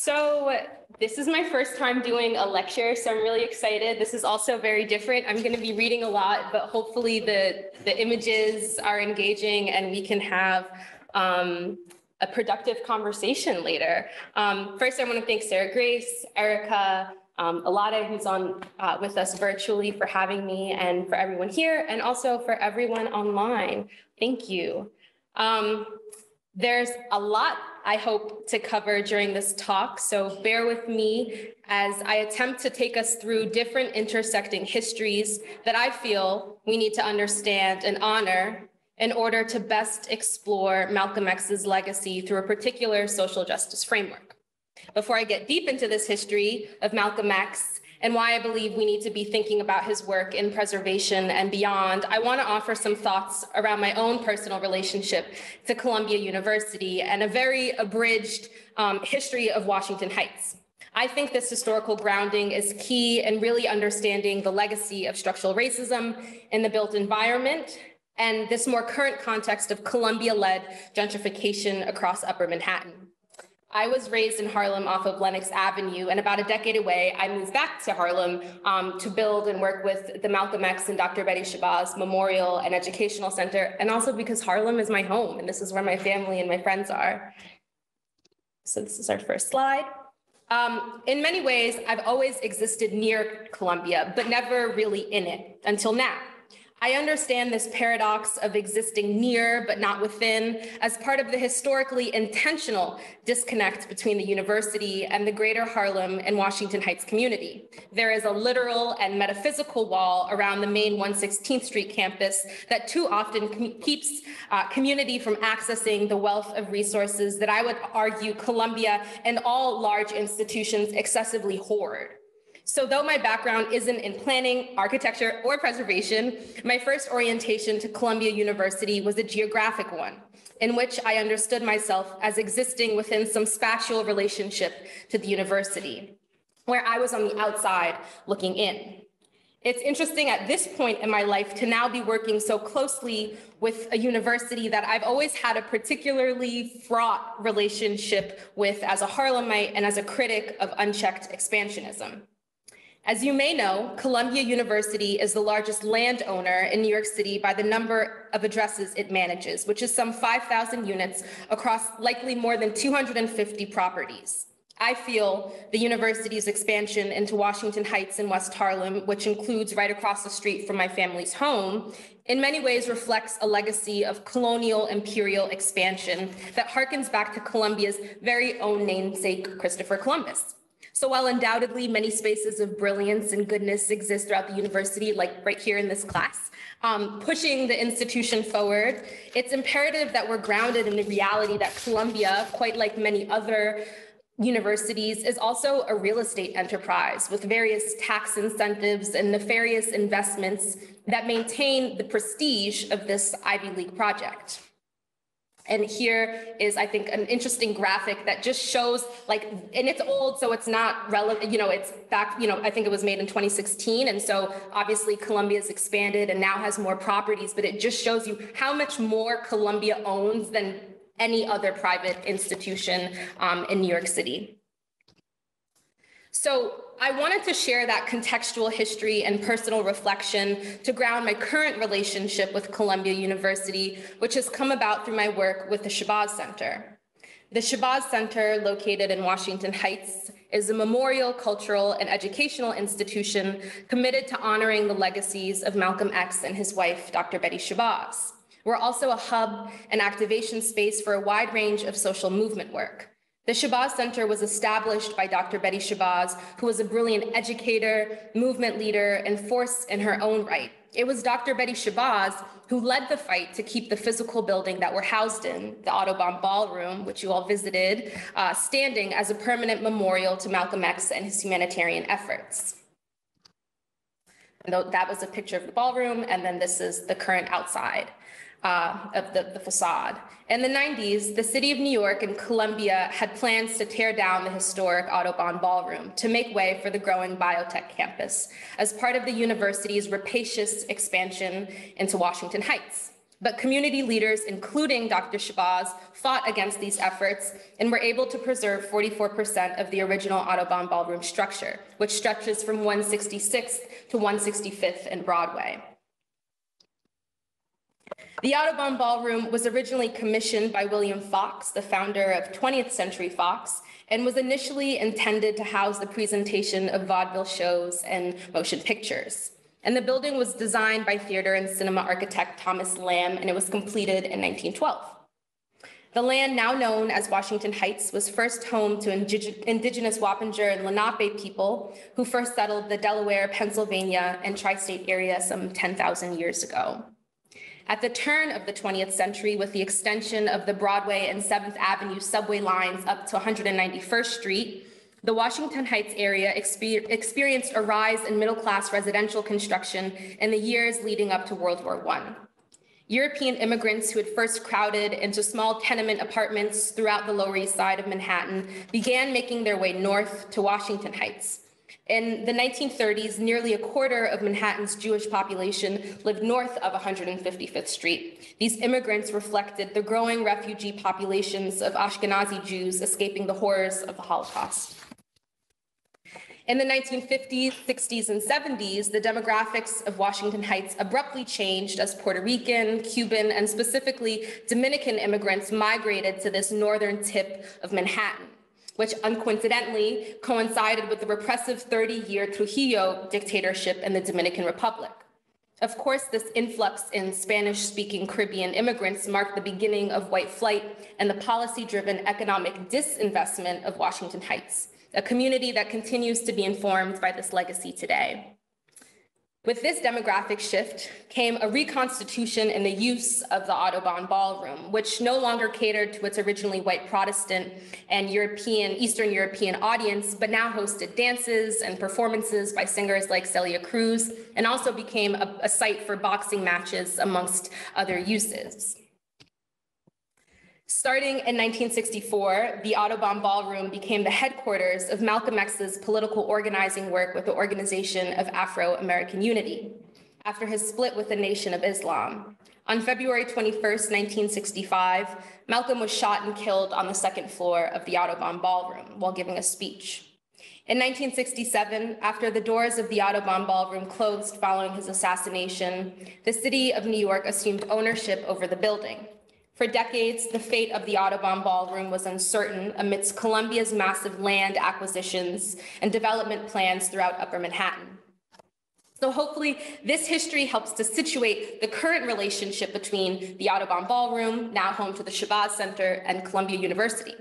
So this is my first time doing a lecture, so I'm really excited. This is also very different. I'm going to be reading a lot, but hopefully the, the images are engaging and we can have um, a productive conversation later. Um, first, I want to thank Sarah Grace, Erica, um, Alade, who's on uh, with us virtually for having me and for everyone here, and also for everyone online. Thank you. Um, there's a lot I hope to cover during this talk, so bear with me as I attempt to take us through different intersecting histories that I feel we need to understand and honor in order to best explore Malcolm X's legacy through a particular social justice framework. Before I get deep into this history of Malcolm X and why I believe we need to be thinking about his work in preservation and beyond, I want to offer some thoughts around my own personal relationship to Columbia University and a very abridged um, history of Washington Heights. I think this historical grounding is key in really understanding the legacy of structural racism in the built environment and this more current context of Columbia-led gentrification across Upper Manhattan. I was raised in Harlem off of Lenox Avenue, and about a decade away, I moved back to Harlem um, to build and work with the Malcolm X and Dr. Betty Shabazz Memorial and Educational Center, and also because Harlem is my home, and this is where my family and my friends are. So this is our first slide. Um, in many ways, I've always existed near Columbia, but never really in it until now. I understand this paradox of existing near but not within as part of the historically intentional disconnect between the university and the greater Harlem and Washington Heights community. There is a literal and metaphysical wall around the main 116th Street campus that too often com keeps uh, community from accessing the wealth of resources that I would argue Columbia and all large institutions excessively hoard. So though my background isn't in planning, architecture, or preservation, my first orientation to Columbia University was a geographic one, in which I understood myself as existing within some spatial relationship to the university, where I was on the outside looking in. It's interesting at this point in my life to now be working so closely with a university that I've always had a particularly fraught relationship with as a Harlemite and as a critic of unchecked expansionism. As you may know, Columbia University is the largest landowner in New York City by the number of addresses it manages, which is some 5,000 units across likely more than 250 properties. I feel the university's expansion into Washington Heights and West Harlem, which includes right across the street from my family's home, in many ways reflects a legacy of colonial imperial expansion that harkens back to Columbia's very own namesake, Christopher Columbus. So while undoubtedly many spaces of brilliance and goodness exist throughout the university, like right here in this class, um, pushing the institution forward, it's imperative that we're grounded in the reality that Columbia, quite like many other universities, is also a real estate enterprise with various tax incentives and nefarious investments that maintain the prestige of this Ivy League project. And here is, I think, an interesting graphic that just shows like, and it's old, so it's not relevant, you know, it's back, you know, I think it was made in 2016. And so obviously Columbia's expanded and now has more properties, but it just shows you how much more Columbia owns than any other private institution um, in New York City. So I wanted to share that contextual history and personal reflection to ground my current relationship with Columbia University, which has come about through my work with the Shabazz Center. The Shabazz Center, located in Washington Heights, is a memorial, cultural, and educational institution committed to honoring the legacies of Malcolm X and his wife, Dr. Betty Shabazz. We're also a hub and activation space for a wide range of social movement work. The Shabazz Center was established by Dr. Betty Shabazz, who was a brilliant educator, movement leader, and force in her own right. It was Dr. Betty Shabazz who led the fight to keep the physical building that we're housed in, the Audubon Ballroom, which you all visited, uh, standing as a permanent memorial to Malcolm X and his humanitarian efforts. And that was a picture of the ballroom, and then this is the current outside uh, of the, the facade. In the 90s, the city of New York and Columbia had plans to tear down the historic Audubon Ballroom to make way for the growing biotech campus as part of the university's rapacious expansion into Washington Heights. But community leaders, including Dr. Shabazz, fought against these efforts and were able to preserve 44% of the original Audubon Ballroom structure, which stretches from 166th to 165th and Broadway. The Audubon Ballroom was originally commissioned by William Fox, the founder of 20th Century Fox, and was initially intended to house the presentation of vaudeville shows and motion pictures. And the building was designed by theater and cinema architect Thomas Lamb, and it was completed in 1912. The land now known as Washington Heights was first home to indig indigenous Wappinger and Lenape people who first settled the Delaware, Pennsylvania, and tri-state area some 10,000 years ago. At the turn of the 20th century, with the extension of the Broadway and 7th Avenue subway lines up to 191st Street, the Washington Heights area exper experienced a rise in middle class residential construction in the years leading up to World War I. European immigrants who had first crowded into small tenement apartments throughout the Lower East Side of Manhattan began making their way north to Washington Heights, in the 1930s, nearly a quarter of Manhattan's Jewish population lived north of 155th Street. These immigrants reflected the growing refugee populations of Ashkenazi Jews escaping the horrors of the Holocaust. In the 1950s, 60s, and 70s, the demographics of Washington Heights abruptly changed as Puerto Rican, Cuban, and specifically Dominican immigrants migrated to this northern tip of Manhattan which uncoincidentally coincided with the repressive 30-year Trujillo dictatorship in the Dominican Republic. Of course, this influx in Spanish-speaking Caribbean immigrants marked the beginning of white flight and the policy-driven economic disinvestment of Washington Heights, a community that continues to be informed by this legacy today. With this demographic shift came a reconstitution in the use of the Audubon Ballroom, which no longer catered to its originally white Protestant and European, Eastern European audience, but now hosted dances and performances by singers like Celia Cruz, and also became a, a site for boxing matches amongst other uses. Starting in 1964, the Audubon Ballroom became the headquarters of Malcolm X's political organizing work with the Organization of Afro-American Unity, after his split with the Nation of Islam. On February 21, 1965, Malcolm was shot and killed on the second floor of the Audubon Ballroom while giving a speech. In 1967, after the doors of the Audubon Ballroom closed following his assassination, the city of New York assumed ownership over the building. For decades, the fate of the Audubon Ballroom was uncertain amidst Columbia's massive land acquisitions and development plans throughout Upper Manhattan. So hopefully this history helps to situate the current relationship between the Audubon Ballroom, now home to the Shabazz Center, and Columbia University.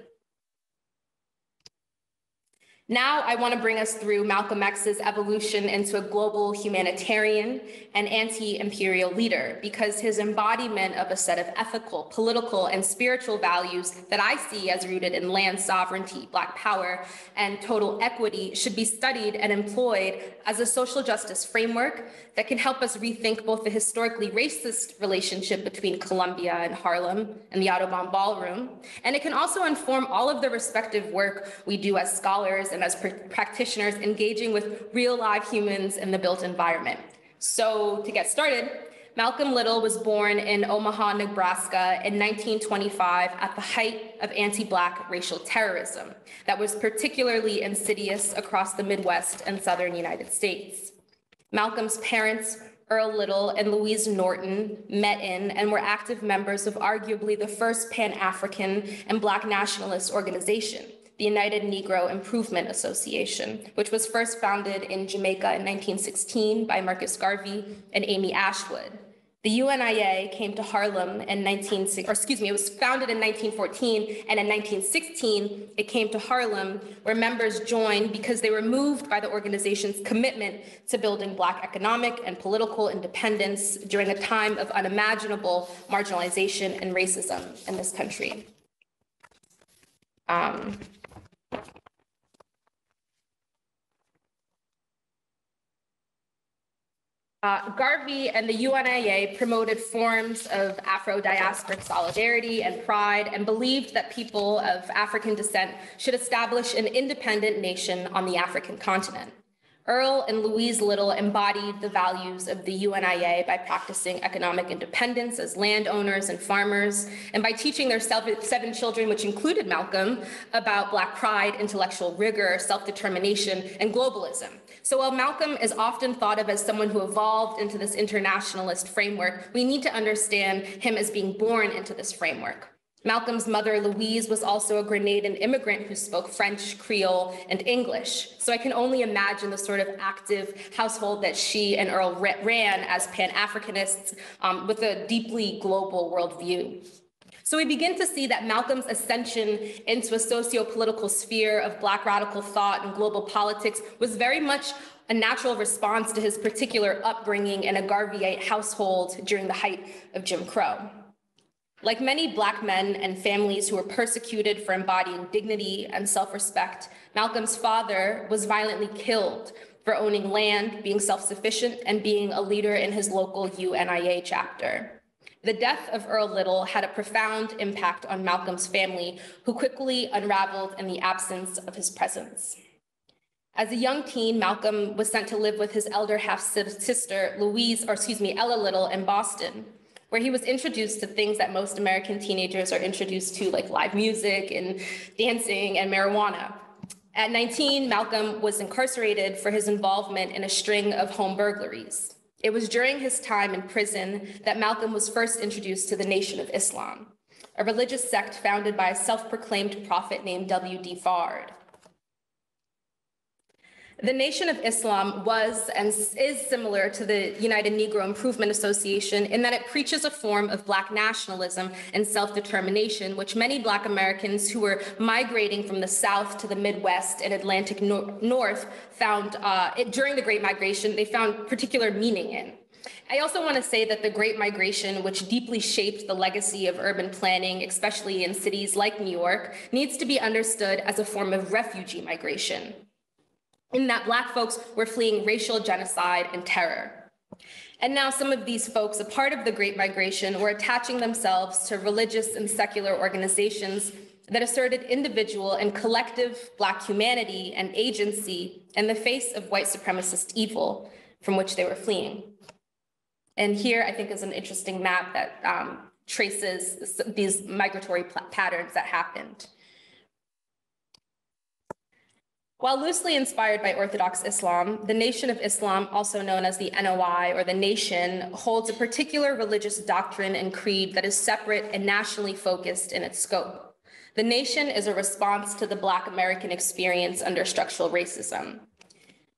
Now I want to bring us through Malcolm X's evolution into a global humanitarian and anti-imperial leader because his embodiment of a set of ethical, political, and spiritual values that I see as rooted in land sovereignty, black power, and total equity should be studied and employed as a social justice framework that can help us rethink both the historically racist relationship between Columbia and Harlem and the Audubon Ballroom, and it can also inform all of the respective work we do as scholars and as pr practitioners engaging with real live humans in the built environment. So to get started, Malcolm Little was born in Omaha, Nebraska in 1925 at the height of anti-Black racial terrorism that was particularly insidious across the Midwest and Southern United States. Malcolm's parents, Earl Little and Louise Norton, met in and were active members of arguably the first Pan-African and Black nationalist organization, the United Negro Improvement Association, which was first founded in Jamaica in 1916 by Marcus Garvey and Amy Ashwood. The UNIA came to Harlem in 19, or excuse me, it was founded in 1914, and in 1916, it came to Harlem, where members joined because they were moved by the organization's commitment to building Black economic and political independence during a time of unimaginable marginalization and racism in this country. Um, Uh, Garvey and the UNIA promoted forms of Afro-diasporic solidarity and pride and believed that people of African descent should establish an independent nation on the African continent. Earl and Louise Little embodied the values of the UNIA by practicing economic independence as landowners and farmers, and by teaching their seven children, which included Malcolm, about Black pride, intellectual rigor, self-determination, and globalism. So while Malcolm is often thought of as someone who evolved into this internationalist framework, we need to understand him as being born into this framework. Malcolm's mother, Louise, was also a Grenadian immigrant who spoke French, Creole, and English. So I can only imagine the sort of active household that she and Earl ran as Pan Africanists um, with a deeply global worldview. So we begin to see that Malcolm's ascension into a socio-political sphere of Black radical thought and global politics was very much a natural response to his particular upbringing in a Garveyite household during the height of Jim Crow. Like many Black men and families who were persecuted for embodying dignity and self-respect, Malcolm's father was violently killed for owning land, being self-sufficient, and being a leader in his local UNIA chapter. The death of Earl Little had a profound impact on Malcolm's family, who quickly unraveled in the absence of his presence. As a young teen, Malcolm was sent to live with his elder half sister, Louise, or excuse me, Ella Little, in Boston where he was introduced to things that most American teenagers are introduced to, like live music and dancing and marijuana. At 19, Malcolm was incarcerated for his involvement in a string of home burglaries. It was during his time in prison that Malcolm was first introduced to the Nation of Islam, a religious sect founded by a self-proclaimed prophet named W.D. Fard. The Nation of Islam was and is similar to the United Negro Improvement Association in that it preaches a form of Black nationalism and self-determination, which many Black Americans who were migrating from the South to the Midwest and Atlantic North found, uh, it, during the Great Migration, they found particular meaning in. I also want to say that the Great Migration, which deeply shaped the legacy of urban planning, especially in cities like New York, needs to be understood as a form of refugee migration in that Black folks were fleeing racial genocide and terror. And now some of these folks, a part of the Great Migration, were attaching themselves to religious and secular organizations that asserted individual and collective Black humanity and agency in the face of white supremacist evil from which they were fleeing. And here, I think, is an interesting map that um, traces these migratory patterns that happened. While loosely inspired by Orthodox Islam, the Nation of Islam, also known as the NOI or the Nation, holds a particular religious doctrine and creed that is separate and nationally focused in its scope. The Nation is a response to the Black American experience under structural racism.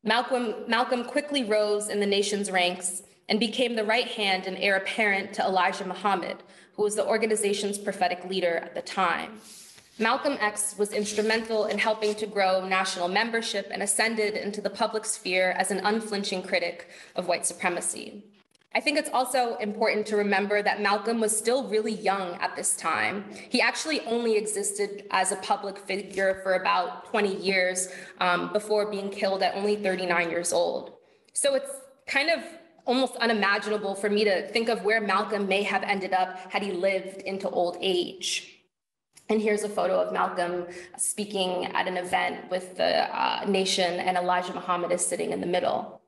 Malcolm, Malcolm quickly rose in the Nation's ranks and became the right hand and heir apparent to Elijah Muhammad, who was the organization's prophetic leader at the time. Malcolm X was instrumental in helping to grow national membership and ascended into the public sphere as an unflinching critic of white supremacy. I think it's also important to remember that Malcolm was still really young at this time. He actually only existed as a public figure for about 20 years um, before being killed at only 39 years old. So it's kind of almost unimaginable for me to think of where Malcolm may have ended up had he lived into old age. And here's a photo of Malcolm speaking at an event with the uh, nation, and Elijah Muhammad is sitting in the middle.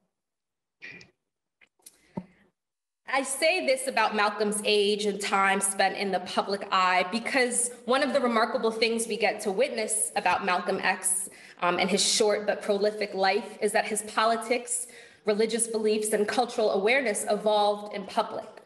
I say this about Malcolm's age and time spent in the public eye because one of the remarkable things we get to witness about Malcolm X um, and his short but prolific life is that his politics, religious beliefs, and cultural awareness evolved in public.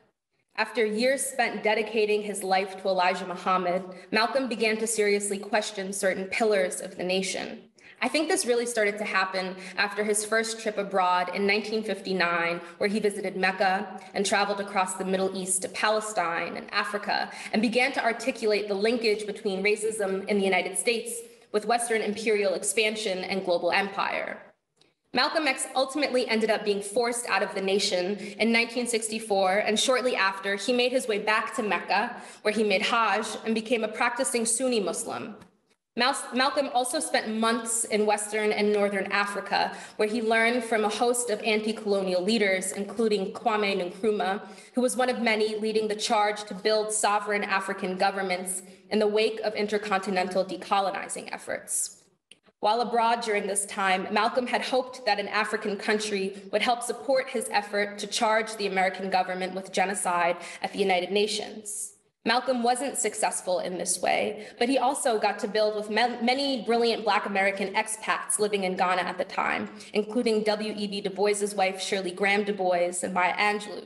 After years spent dedicating his life to Elijah Muhammad, Malcolm began to seriously question certain pillars of the nation. I think this really started to happen after his first trip abroad in 1959, where he visited Mecca and traveled across the Middle East to Palestine and Africa, and began to articulate the linkage between racism in the United States with Western imperial expansion and global empire. Malcolm X ultimately ended up being forced out of the nation in 1964, and shortly after, he made his way back to Mecca, where he made Hajj and became a practicing Sunni Muslim. Malcolm also spent months in Western and Northern Africa, where he learned from a host of anti-colonial leaders, including Kwame Nkrumah, who was one of many leading the charge to build sovereign African governments in the wake of intercontinental decolonizing efforts. While abroad during this time, Malcolm had hoped that an African country would help support his effort to charge the American government with genocide at the United Nations. Malcolm wasn't successful in this way, but he also got to build with many brilliant Black American expats living in Ghana at the time, including W.E.B. Du Bois's wife, Shirley Graham Du Bois, and Maya Angelou,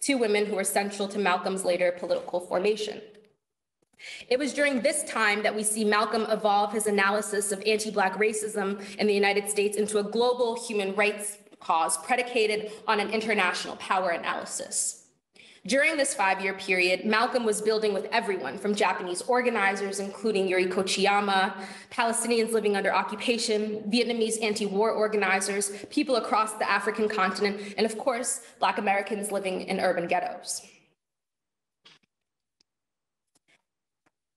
two women who were central to Malcolm's later political formation. It was during this time that we see Malcolm evolve his analysis of anti-Black racism in the United States into a global human rights cause predicated on an international power analysis. During this five-year period, Malcolm was building with everyone from Japanese organizers, including Yuri Kochiyama, Palestinians living under occupation, Vietnamese anti-war organizers, people across the African continent, and of course, Black Americans living in urban ghettos.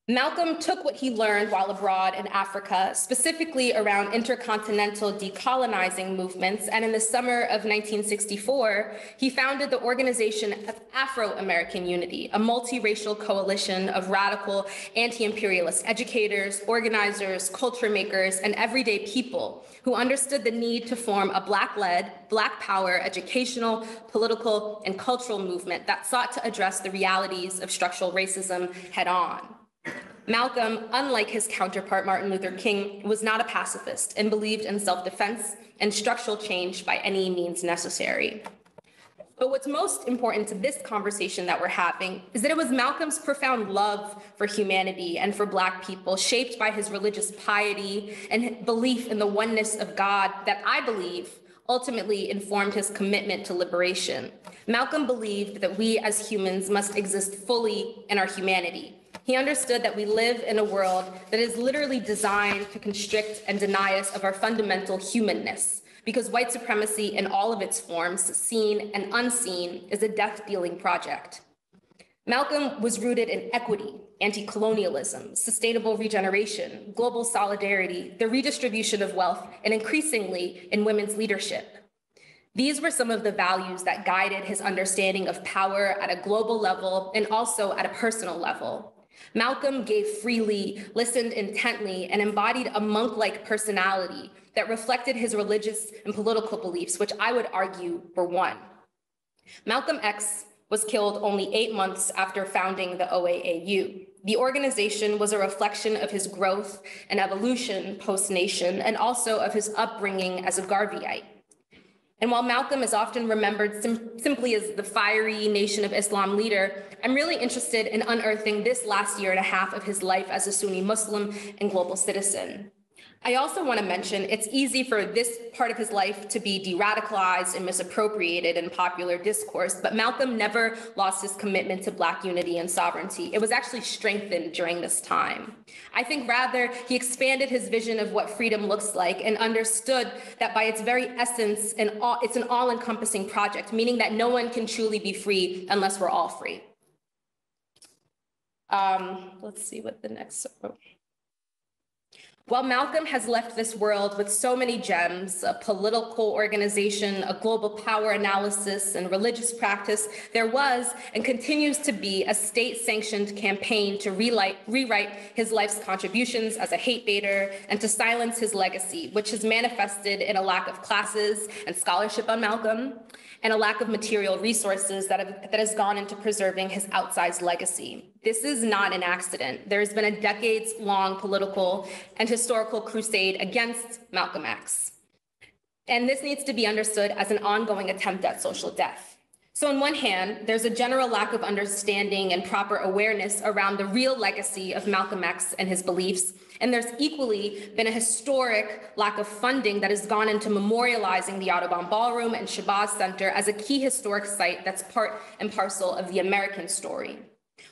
Malcolm took what he learned while abroad in Africa, specifically around intercontinental decolonizing movements, and in the summer of 1964, he founded the Organization of Afro-American Unity, a multiracial coalition of radical anti-imperialist educators, organizers, culture makers, and everyday people who understood the need to form a Black-led, Black power educational, political, and cultural movement that sought to address the realities of structural racism head-on. Malcolm, unlike his counterpart Martin Luther King, was not a pacifist and believed in self-defense and structural change by any means necessary. But what's most important to this conversation that we're having is that it was Malcolm's profound love for humanity and for Black people, shaped by his religious piety and belief in the oneness of God, that I believe ultimately informed his commitment to liberation. Malcolm believed that we as humans must exist fully in our humanity, he understood that we live in a world that is literally designed to constrict and deny us of our fundamental humanness, because white supremacy in all of its forms, seen and unseen, is a death-dealing project. Malcolm was rooted in equity, anti-colonialism, sustainable regeneration, global solidarity, the redistribution of wealth, and increasingly in women's leadership. These were some of the values that guided his understanding of power at a global level and also at a personal level. Malcolm gave freely, listened intently, and embodied a monk-like personality that reflected his religious and political beliefs, which I would argue were one. Malcolm X was killed only eight months after founding the OAAU. The organization was a reflection of his growth and evolution post-nation and also of his upbringing as a Garveyite. And while Malcolm is often remembered sim simply as the fiery Nation of Islam leader, I'm really interested in unearthing this last year and a half of his life as a Sunni Muslim and global citizen. I also want to mention it's easy for this part of his life to be de-radicalized and misappropriated in popular discourse, but Malcolm never lost his commitment to Black unity and sovereignty. It was actually strengthened during this time. I think rather he expanded his vision of what freedom looks like and understood that by its very essence, all, it's an all-encompassing project, meaning that no one can truly be free unless we're all free. Um, let's see what the next. Oh. While Malcolm has left this world with so many gems, a political organization, a global power analysis, and religious practice, there was and continues to be a state-sanctioned campaign to relight, rewrite his life's contributions as a hate baiter and to silence his legacy, which has manifested in a lack of classes and scholarship on Malcolm, and a lack of material resources that, have, that has gone into preserving his outsized legacy. This is not an accident. There's been a decades long political and historical crusade against Malcolm X. And this needs to be understood as an ongoing attempt at social death. So on one hand, there's a general lack of understanding and proper awareness around the real legacy of Malcolm X and his beliefs. And there's equally been a historic lack of funding that has gone into memorializing the Audubon Ballroom and Shabazz Center as a key historic site that's part and parcel of the American story.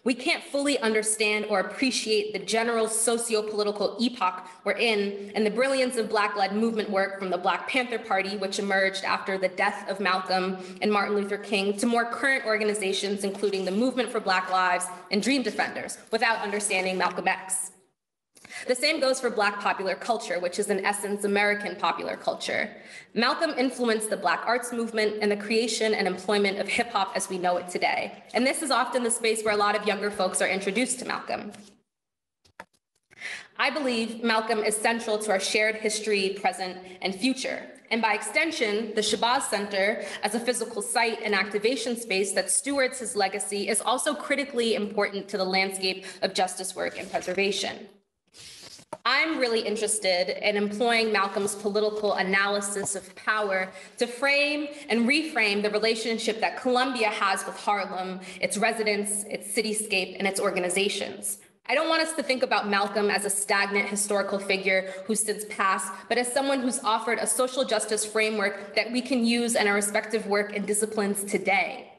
We can't fully understand or appreciate the general socio-political epoch we're in and the brilliance of Black-led movement work from the Black Panther Party, which emerged after the death of Malcolm and Martin Luther King, to more current organizations, including the Movement for Black Lives and Dream Defenders, without understanding Malcolm X. The same goes for Black popular culture, which is in essence American popular culture. Malcolm influenced the Black arts movement and the creation and employment of hip hop as we know it today. And this is often the space where a lot of younger folks are introduced to Malcolm. I believe Malcolm is central to our shared history, present, and future. And by extension, the Shabazz Center, as a physical site and activation space that stewards his legacy, is also critically important to the landscape of justice work and preservation. I'm really interested in employing Malcolm's political analysis of power to frame and reframe the relationship that Columbia has with Harlem, its residents, its cityscape, and its organizations. I don't want us to think about Malcolm as a stagnant historical figure who's since passed, but as someone who's offered a social justice framework that we can use in our respective work and disciplines today.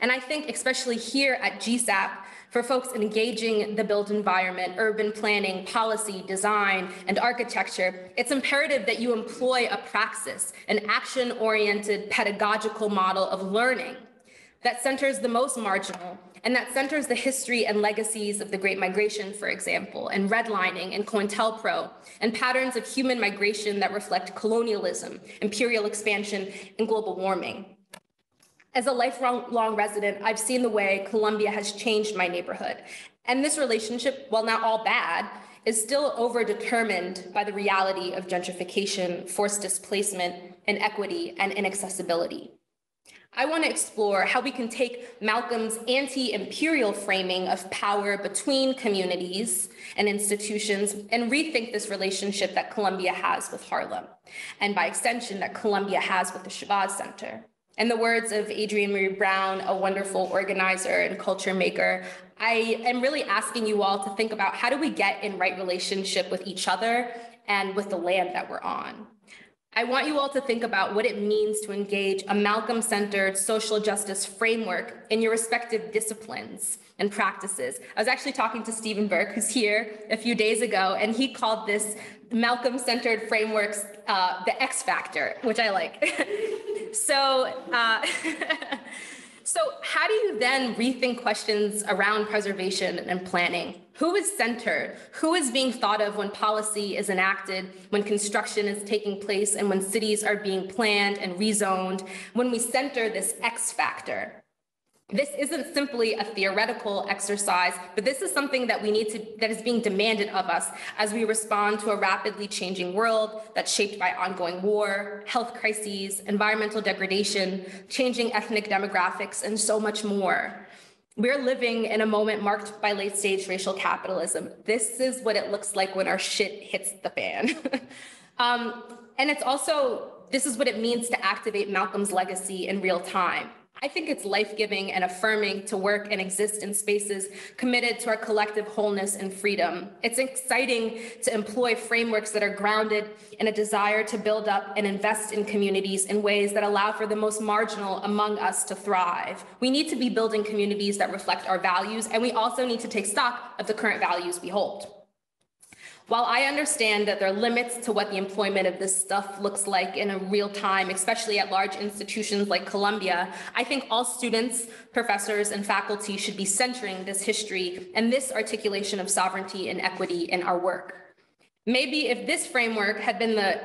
And I think, especially here at GSAPP, for folks engaging the built environment, urban planning, policy, design, and architecture, it's imperative that you employ a praxis, an action-oriented pedagogical model of learning that centers the most marginal and that centers the history and legacies of the Great Migration, for example, and redlining and COINTELPRO, and patterns of human migration that reflect colonialism, imperial expansion, and global warming. As a lifelong resident, I've seen the way Columbia has changed my neighborhood. And this relationship, while not all bad, is still overdetermined by the reality of gentrification, forced displacement, inequity, and inaccessibility. I want to explore how we can take Malcolm's anti-imperial framing of power between communities and institutions and rethink this relationship that Columbia has with Harlem, and by extension that Columbia has with the Shabazz Center. In the words of Adrienne Maree Brown, a wonderful organizer and culture maker, I am really asking you all to think about how do we get in right relationship with each other and with the land that we're on. I want you all to think about what it means to engage a Malcolm centered social justice framework in your respective disciplines and practices. I was actually talking to Stephen Burke, who's here a few days ago, and he called this Malcolm centered frameworks uh, the X factor, which I like. so, uh, so how do you then rethink questions around preservation and planning? Who is centered? Who is being thought of when policy is enacted, when construction is taking place, and when cities are being planned and rezoned, when we center this X factor? This isn't simply a theoretical exercise, but this is something that we need to, that is being demanded of us as we respond to a rapidly changing world that's shaped by ongoing war, health crises, environmental degradation, changing ethnic demographics, and so much more. We're living in a moment marked by late stage racial capitalism. This is what it looks like when our shit hits the fan. um, and it's also, this is what it means to activate Malcolm's legacy in real time. I think it's life-giving and affirming to work and exist in spaces committed to our collective wholeness and freedom. It's exciting to employ frameworks that are grounded in a desire to build up and invest in communities in ways that allow for the most marginal among us to thrive. We need to be building communities that reflect our values, and we also need to take stock of the current values we hold. While I understand that there are limits to what the employment of this stuff looks like in a real time, especially at large institutions like Columbia, I think all students, professors, and faculty should be centering this history and this articulation of sovereignty and equity in our work. Maybe if this framework had been, the,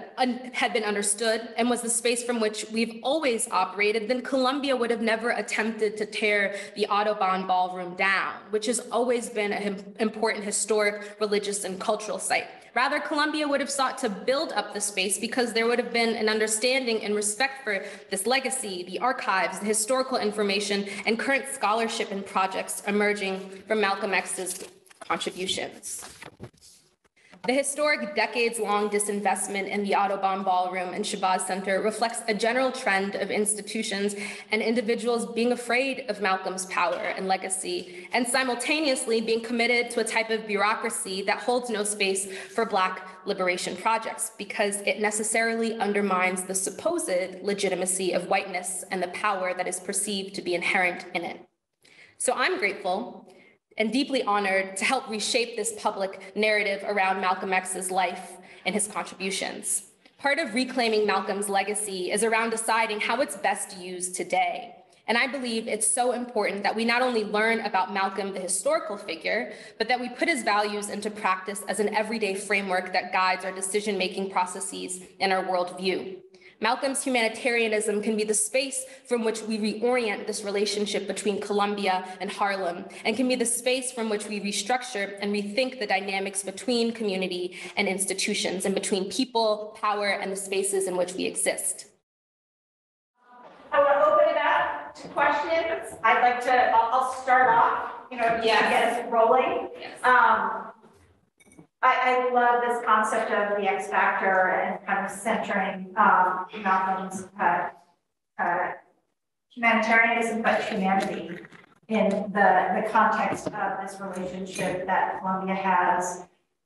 had been understood and was the space from which we've always operated, then Columbia would have never attempted to tear the Audubon Ballroom down, which has always been an important historic, religious, and cultural site. Rather, Columbia would have sought to build up the space because there would have been an understanding and respect for this legacy, the archives, the historical information, and current scholarship and projects emerging from Malcolm X's contributions. The historic decades-long disinvestment in the Audubon Ballroom and Shabazz Center reflects a general trend of institutions and individuals being afraid of Malcolm's power and legacy, and simultaneously being committed to a type of bureaucracy that holds no space for Black liberation projects because it necessarily undermines the supposed legitimacy of whiteness and the power that is perceived to be inherent in it. So I'm grateful and deeply honored to help reshape this public narrative around Malcolm X's life and his contributions. Part of reclaiming Malcolm's legacy is around deciding how it's best used today. And I believe it's so important that we not only learn about Malcolm, the historical figure, but that we put his values into practice as an everyday framework that guides our decision-making processes and our worldview. Malcolm's humanitarianism can be the space from which we reorient this relationship between Columbia and Harlem, and can be the space from which we restructure and rethink the dynamics between community and institutions, and between people, power, and the spaces in which we exist. I want to open it up to questions. I'd like to, I'll, I'll start off, you know, to get us rolling. Um, I, I love this concept of the X factor and kind of centering, um, Malcolm's, uh, uh, humanitarianism, but humanity in the, the context of this relationship that Columbia has,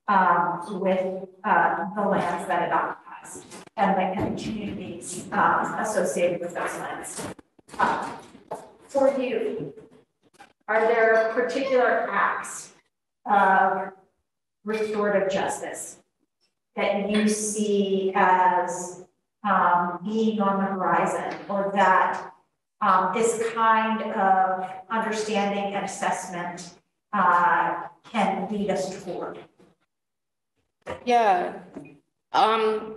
um, with, uh, the lands that it occupies and the, and the communities, um, associated with those lands. Uh, For you, are there particular acts of restorative justice that you see as um, being on the horizon or that um, this kind of understanding and assessment uh, can lead us toward? Yeah. Um,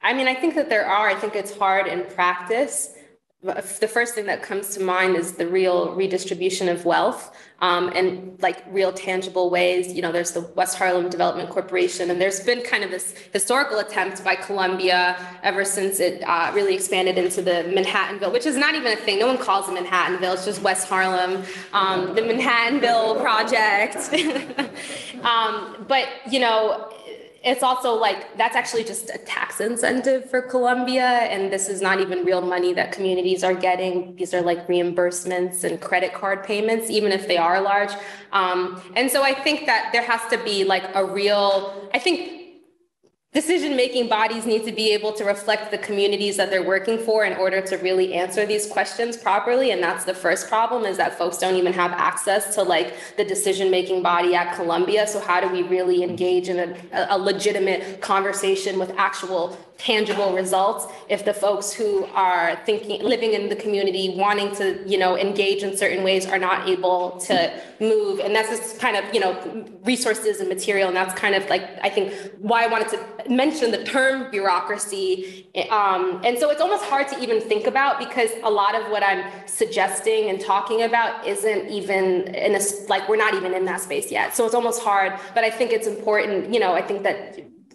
I mean, I think that there are. I think it's hard in practice. The first thing that comes to mind is the real redistribution of wealth um, and like real tangible ways. You know, there's the West Harlem Development Corporation, and there's been kind of this historical attempt by Columbia ever since it uh, really expanded into the Manhattanville, which is not even a thing. No one calls it Manhattanville, it's just West Harlem, um, the Manhattanville Project. um, but, you know, it's also like that's actually just a tax incentive for Columbia, and this is not even real money that communities are getting. These are like reimbursements and credit card payments, even if they are large. Um, and so I think that there has to be like a real. I think Decision-making bodies need to be able to reflect the communities that they're working for in order to really answer these questions properly. And that's the first problem is that folks don't even have access to like the decision-making body at Columbia. So how do we really engage in a, a legitimate conversation with actual tangible results if the folks who are thinking living in the community wanting to you know engage in certain ways are not able to move. And that's just kind of you know resources and material. And that's kind of like i think why i wanted to mention the term bureaucracy. Um, and so it's almost hard to even think about because a lot of what i'm suggesting and talking about isn't even in a like we're not even in that space yet. So it's almost hard. But i think it's important you know i think that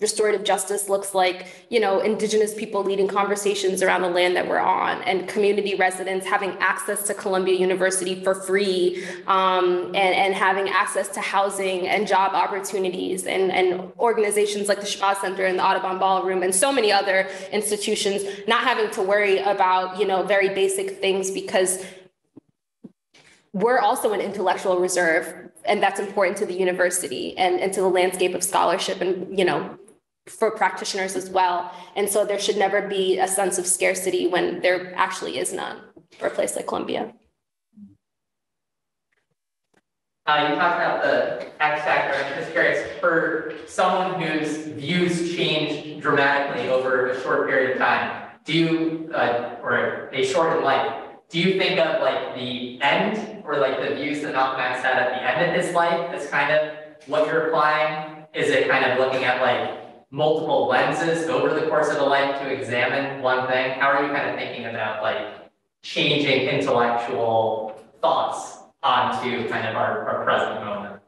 restorative justice looks like, you know, indigenous people leading conversations around the land that we're on and community residents having access to Columbia University for free um, and, and having access to housing and job opportunities and, and organizations like the Shabazz Center and the Audubon Ballroom and so many other institutions not having to worry about, you know, very basic things because we're also an intellectual reserve and that's important to the university and, and to the landscape of scholarship and you know for practitioners as well. And so there should never be a sense of scarcity when there actually is none for a place like Columbia. Uh, you talked about the X factor. I'm just curious, for someone whose views change dramatically over a short period of time, do you, uh, or a short life, do you think of like the end or like the views that Malcolm X had at the end of his life as kind of what you're applying? Is it kind of looking at like multiple lenses over the course of a life to examine one thing? How are you kind of thinking about like changing intellectual thoughts onto kind of our, our present moment?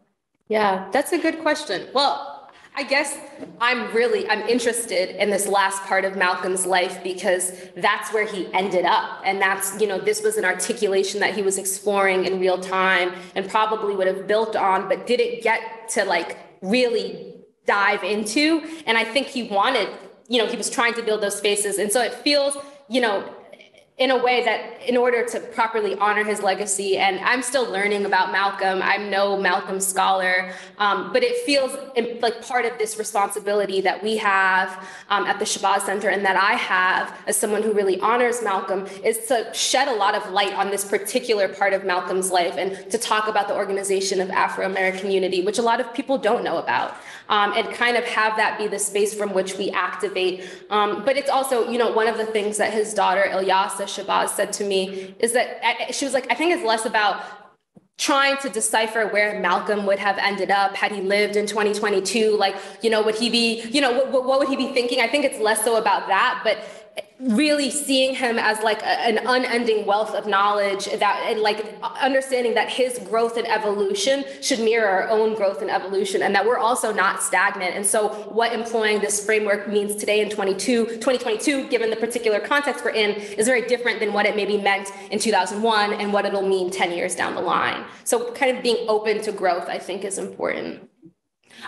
Yeah, that's a good question. Well, I guess I'm really I'm interested in this last part of Malcolm's life because that's where he ended up and that's you know this was an articulation that he was exploring in real time and probably would have built on but didn't get to like really dive into. And I think he wanted, you know, he was trying to build those spaces. And so it feels, you know, in a way that in order to properly honor his legacy and i'm still learning about malcolm i'm no malcolm scholar um, but it feels like part of this responsibility that we have um, at the shabazz center and that i have as someone who really honors malcolm is to shed a lot of light on this particular part of malcolm's life and to talk about the organization of afro-american unity which a lot of people don't know about um, and kind of have that be the space from which we activate. Um, but it's also, you know, one of the things that his daughter Ilyasah Shabazz said to me is that she was like, I think it's less about trying to decipher where Malcolm would have ended up had he lived in 2022. Like, you know, would he be, you know, what, what would he be thinking? I think it's less so about that, but really seeing him as like a- an unending wealth of knowledge that and like understanding that his growth and evolution should mirror our own growth and evolution and that we're also not stagnant. And so what employing this framework means today in 22 2022 given the particular context we're in is very different than what it maybe meant in 2001 and what it'll mean 10 years down the line. So kind of being open to growth i think is important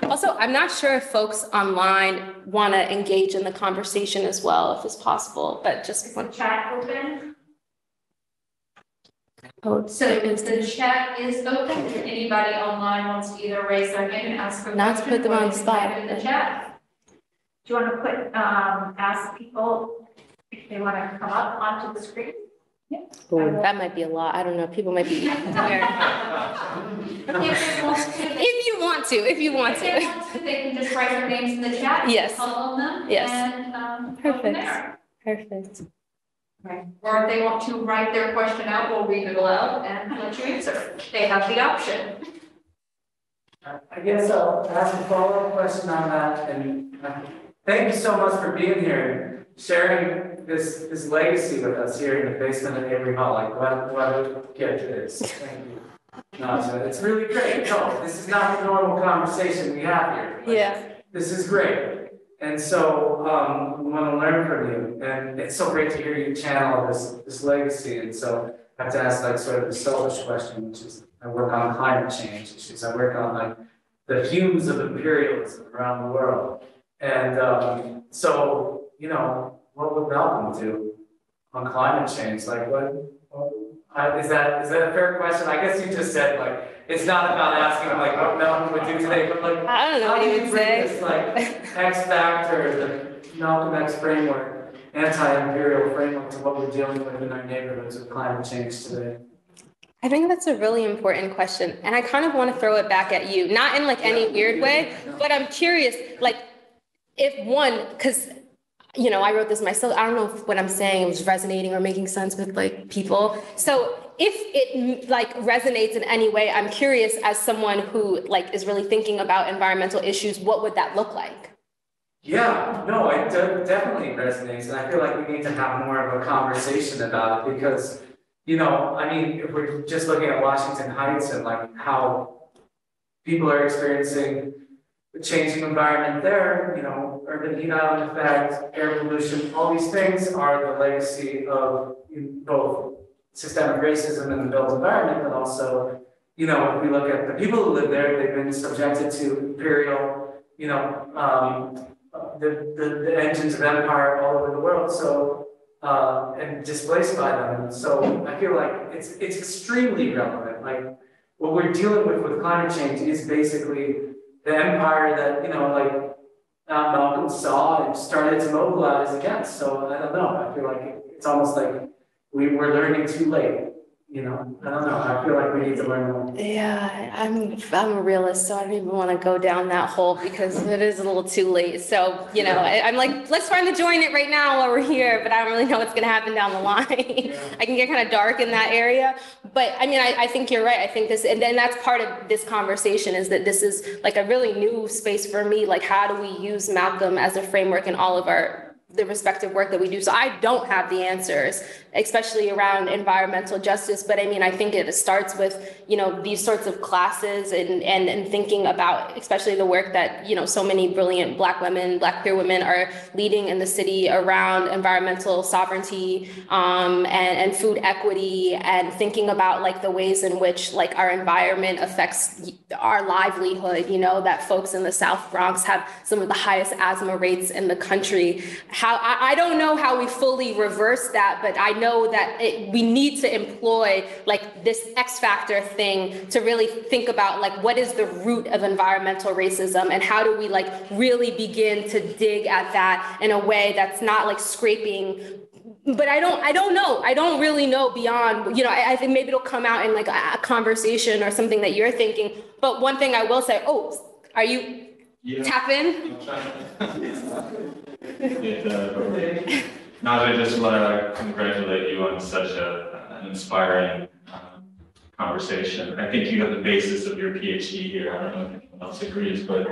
also, I'm not sure if folks online want to engage in the conversation as well, if it's possible, but just one. chat open? Oh, So if the chat is open, if anybody online wants to either raise their hand and ask question. Not to put them on the spot. In the chat. Do you want to put, um, ask people if they want to come up onto the screen? That might be a lot. I don't know. People might be. If want to, If you want to, if you want if they to. want to, they can just write their names in the chat. Yes. Call on them. Yes. And, um, go from Perfect. there. Perfect. Or if they want to write their question out, we'll read it aloud and let you answer. They have the option. I guess I'll ask a follow-up question on that, and uh, thank you so much for being here, sharing this, this legacy with us here in the basement of Avery Hall, like, what, what a gift it is, thank you. No, it's, it's really great, no, this is not the normal conversation we have here. Like, Yeah. This is great, and so, um, we wanna learn from you, and it's so great to hear you channel this, this legacy, and so I have to ask like sort of the selfish question, which is, I work on climate change issues, I work on like the fumes of imperialism around the world. And, um, so, you know, what would Malcolm do on climate change? Like, what, what- I- is that, is that a fair question? I guess you just said like, it's not about asking like what Malcolm would do today, but like, I don't know how what do you would say. this like X factor, the Malcolm X framework, anti-imperial framework to what we're dealing with in our neighborhoods with climate change today? I think that's a really important question. And I kind of want to throw it back at you, not in like any weird way, but I'm curious, like, if one, because, you know, I wrote this myself. I don't know if what I'm saying was resonating or making sense with like people. So if it like resonates in any way, I'm curious as someone who like is really thinking about environmental issues, what would that look like? Yeah, no, it de- definitely resonates, and I feel like we need to have more of a conversation about it because, you know, I mean, if we're just looking at Washington Heights and like how people are experiencing the changing environment there, you know, urban heat island effect, air pollution, all these things are the legacy of both systemic racism in the built environment, but also, you know, if we look at the people who live there, they've been subjected to imperial, you know, um, the, the, the engines of empire all over the world, so, uh, and displaced by them. So I feel like it's, it's extremely relevant, like, what we're dealing with with climate change is basically the empire that, you know, like, uh, Malcolm saw and started to mobilize against, so I don't know, I feel like it's almost like we, we're learning too late, you know, I don't know, I feel like we need to learn more. Yeah, I'm, I'm a realist, so I don't even want to go down that hole because it is a little too late. So, you know, I, I'm like, let's find the joy in it right now while we're here, but I don't really know what's going to happen down the line. I can get kind of dark in that area. But I mean, I, I think you're right. I think this, and then that's part of this conversation is that this is like a really new space for me. Like, how do we use Malcolm as a framework in all of our the respective work that we do. So I don't have the answers, especially around environmental justice. But I mean, I think it starts with, you know, these sorts of classes and, and, and thinking about, especially the work that, you know, so many brilliant Black women, Black queer women are leading in the city around environmental sovereignty um, and, and food equity and thinking about like the ways in which like our environment affects our livelihood, you know, that folks in the South Bronx have some of the highest asthma rates in the country. How, I, I don't know how we fully reverse that, but I know that it, we need to employ like this X factor thing to really think about like what is the root of environmental racism and how do we like really begin to dig at that in a way that's not like scraping but I don't, I don't know. I don't really know beyond, you know, I, I think maybe it'll come out in like a, conversation or something that you're thinking. But one thing I will say, oh, are you Yeah. tap in? Now, I just want to congratulate you on such a, an inspiring um, conversation. I think you have the basis of your PhD here. I don't know if anyone else agrees, but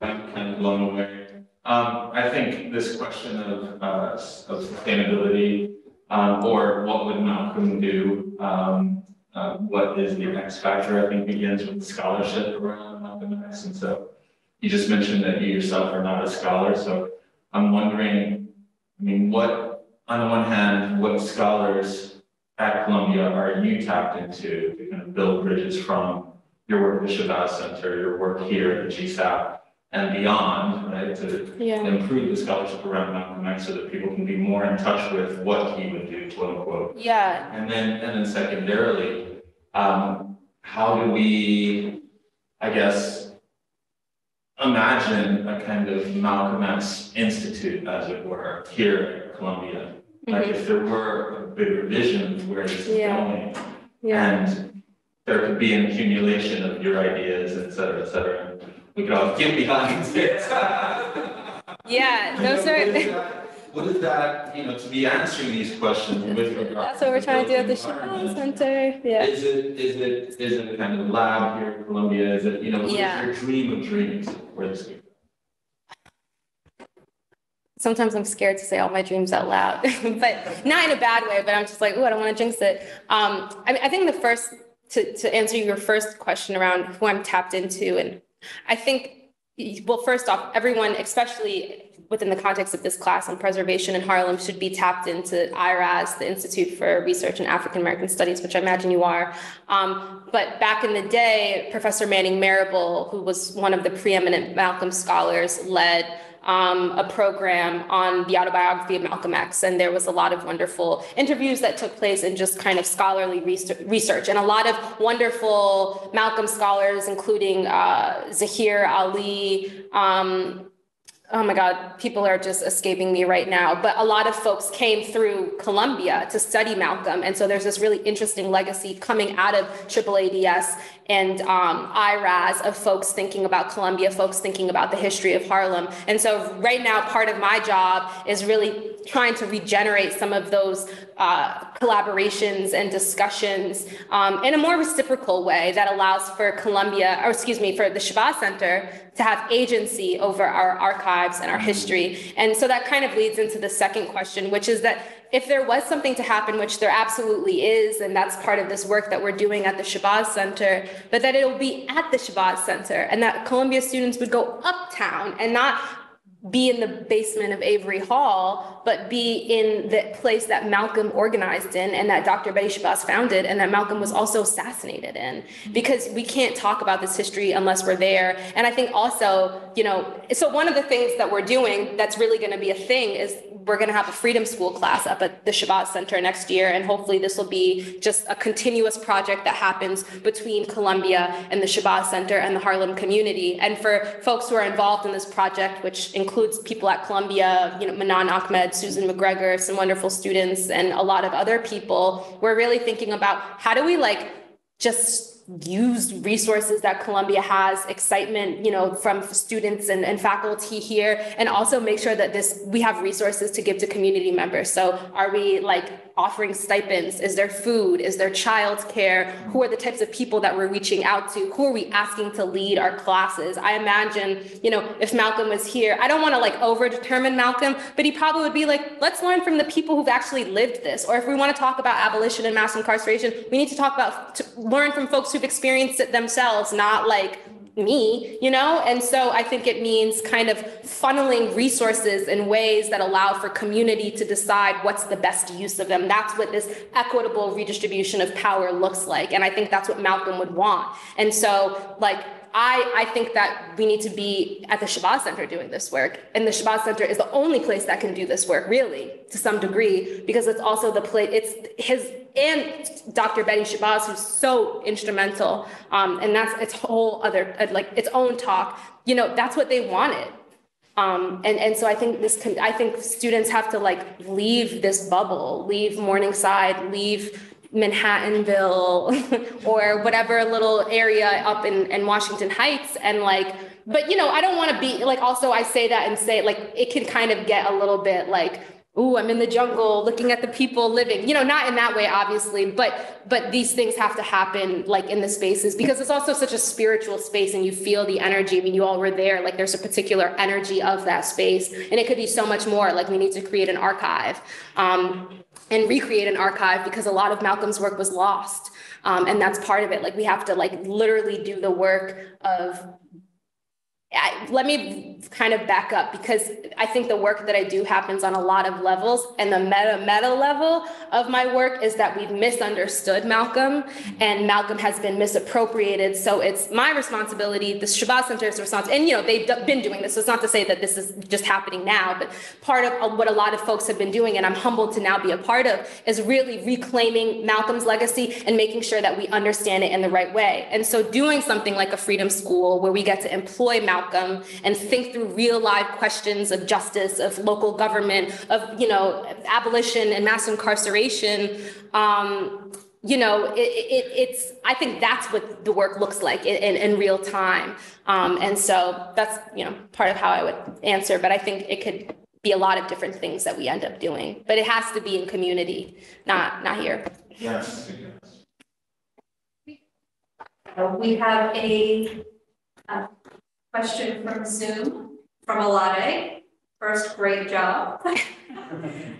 I'm kind of blown away. Um, I think this question of, uh, of sustainability, um, or what would Malcolm do? Um, uh, what is the X factor, I think begins with scholarship around Malcolm X. And so you just mentioned that you yourself are not a scholar, so I'm wondering, I mean, what, on the one hand, what scholars at Columbia are you tapped into to kind of build bridges from your work at the Shabazz Center, your work here at the GSAPP and beyond, right, to Yeah. improve the scholarship around Malcolm X so that people can be more in touch with what he would do, quote unquote. Yeah. And then, and then secondarily, um, how do we, I guess, imagine a kind of Malcolm X Institute, as it were, here at Columbia? Like mm-hmm. if there were a bigger vision of where this is Yeah. going, Yeah. and there could be an accumulation of your ideas, et cetera, et cetera. We could all get behind it. Yeah. Those are. What is that, you know, to be answering these questions with regard. That's what we're trying to do at the built Center. Yeah. Is it, is it, is it a kind of lab here in Columbia? Is it, you know, what is Yeah. your dream of dreams where this could Sometimes I'm scared to say all my dreams out loud, but not in a bad way, but I'm just like, oh, I don't want to jinx it. Um, I mean, I think the first, to, to answer your first question around who I'm tapped into, and I think, well, first off, everyone, especially within the context of this class on preservation in Harlem, should be tapped into IRAAS, the Institute for Research in African American Studies, which I imagine you are. Um, but back in the day, Professor Manning Marable, who was one of the preeminent Malcolm scholars, led um, a program on the autobiography of Malcolm X. And there was a lot of wonderful interviews that took place and just kind of scholarly research, and a lot of wonderful Malcolm scholars, including uh, Zaheer Ali, um, oh my God, people are just escaping me right now. But a lot of folks came through Columbia to study Malcolm. And so there's this really interesting legacy coming out of AAADS and um, IRAAS of folks thinking about Columbia, folks thinking about the history of Harlem. And so right now, part of my job is really trying to regenerate some of those uh, collaborations and discussions um, in a more reciprocal way that allows for Columbia, or excuse me, for the Shabazz Center to have agency over our archives and our history. And so that kind of leads into the second question, which is that if there was something to happen, which there absolutely is, and that's part of this work that we're doing at the Shabazz Center, but that it'll be at the Shabazz Center and that Columbia students would go uptown and not be in the basement of Avery Hall, but be in the place that Malcolm organized in and that Dr. Betty Shabazz founded and that Malcolm was also assassinated in. Because we can't talk about this history unless we're there. And I think also, you know, so one of the things that we're doing that's really going to be a thing is we're going to have a freedom school class up at the Shabazz Center next year. And hopefully this will be just a continuous project that happens between Columbia and the Shabazz Center and the Harlem community. And for folks who are involved in this project, which includes people at Columbia, you know, Manan Ahmed, Susan McGregor, some wonderful students, and a lot of other people, we're really thinking about how do we like just use resources that Columbia has, excitement, you know, from students and, and faculty here, and also make sure that this we have resources to give to community members. So are we like offering stipends? Is there food? Is there childcare? Who are the types of people that we're reaching out to? Who are we asking to lead our classes? I imagine, you know, if Malcolm was here, I don't want to like over determine Malcolm, but he probably would be like, let's learn from the people who've actually lived this. Or if we want to talk about abolition and mass incarceration, we need to talk about, to learn from folks who've experienced it themselves, not like me, you know? And so I think it means kind of funneling resources in ways that allow for community to decide what's the best use of them. That's what this equitable redistribution of power looks like. And I think that's what Malcolm would want. And so, like, I, I think that we need to be at the Shabazz Center doing this work. And the Shabazz Center is the only place that can do this work, really, to some degree, because it's also the place, it's his, and Dr. Betty Shabazz, who's so instrumental. Um, and that's its whole other, uh, like, its own talk. You know, that's what they wanted. Um, and, and so I think this, can, I think students have to like leave this bubble, leave Morningside, leave Manhattanville or whatever little area up in, in Washington Heights and like, but you know, I don't want to be like, also I say that and say like, it can kind of get a little bit like, ooh, I'm in the jungle looking at the people living, you know, not in that way, obviously, but, but these things have to happen like in the spaces because it's also such a spiritual space and you feel the energy. I mean, you all were there, like there's a particular energy of that space and it could be so much more. Like we need to create an archive um, and recreate an archive because a lot of Malcolm's work was lost. Um, and that's part of it. Like we have to like literally do the work of I, let me kind of back up because I think the work that I do happens on a lot of levels. And the meta meta level of my work is that we've misunderstood Malcolm and Malcolm has been misappropriated. So it's my responsibility, the Shabazz Center's response. And, you know, they've been doing this. So it's not to say that this is just happening now, but part of what a lot of folks have been doing, and I'm humbled to now be a part of, is really reclaiming Malcolm's legacy and making sure that we understand it in the right way. And so doing something like a freedom school where we get to employ Malcolm Malcolm and think through real live questions of justice, of local government, of, you know, abolition and mass incarceration. Um, you know, it, it, it's, I think that's what the work looks like in, in, in real time. Um, and so that's, you know, part of how I would answer, but I think it could be a lot of different things that we end up doing, but it has to be in community, not, not here. Yes. Uh, We have a, uh question from Zoom, from Alade. First, great job.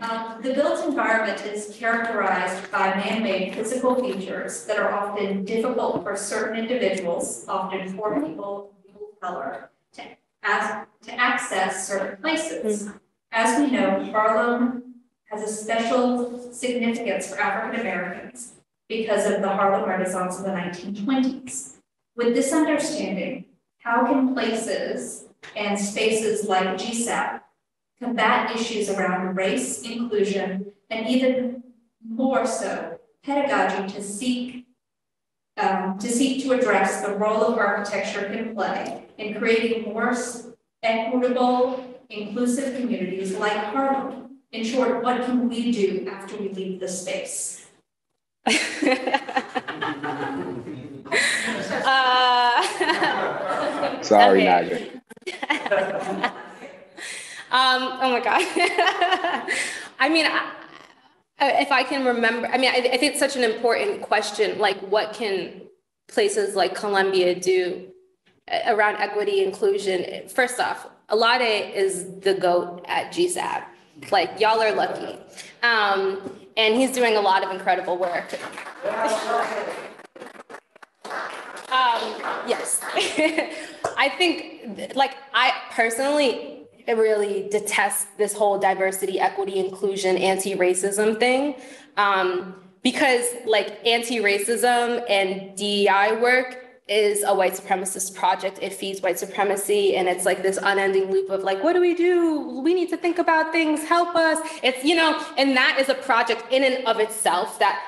Um, the built environment is characterized by man-made physical features that are often difficult for certain individuals, often poor people, people of color, to, as, to access certain places. As we know, Harlem has a special significance for African Americans because of the Harlem Renaissance of the 1920s. With this understanding, how can places and spaces like GSAPP combat issues around race, inclusion, and even more so, pedagogy to seek um, to seek to address the role of architecture can play in creating more equitable, inclusive communities like Harlem. In short, what can we do after we leave the space? uh, Sorry, Najha. um, oh my God. I mean, I, if I can remember, I mean, I, I think it's such an important question. Like, what can places like Columbia do around equity inclusion? First off, Alade is the goat at GSAPP. Like, y'all are lucky. Um, and he's doing a lot of incredible work. Um, yes. I think, like, I personally really detest this whole diversity, equity, inclusion, anti racism thing. Um, because, like, anti racism and DEI work is a white supremacist project. It feeds white supremacy. And it's like this unending loop of like, what do we do? We need to think about things, help us. It's, you know, and that is a project in and of itself that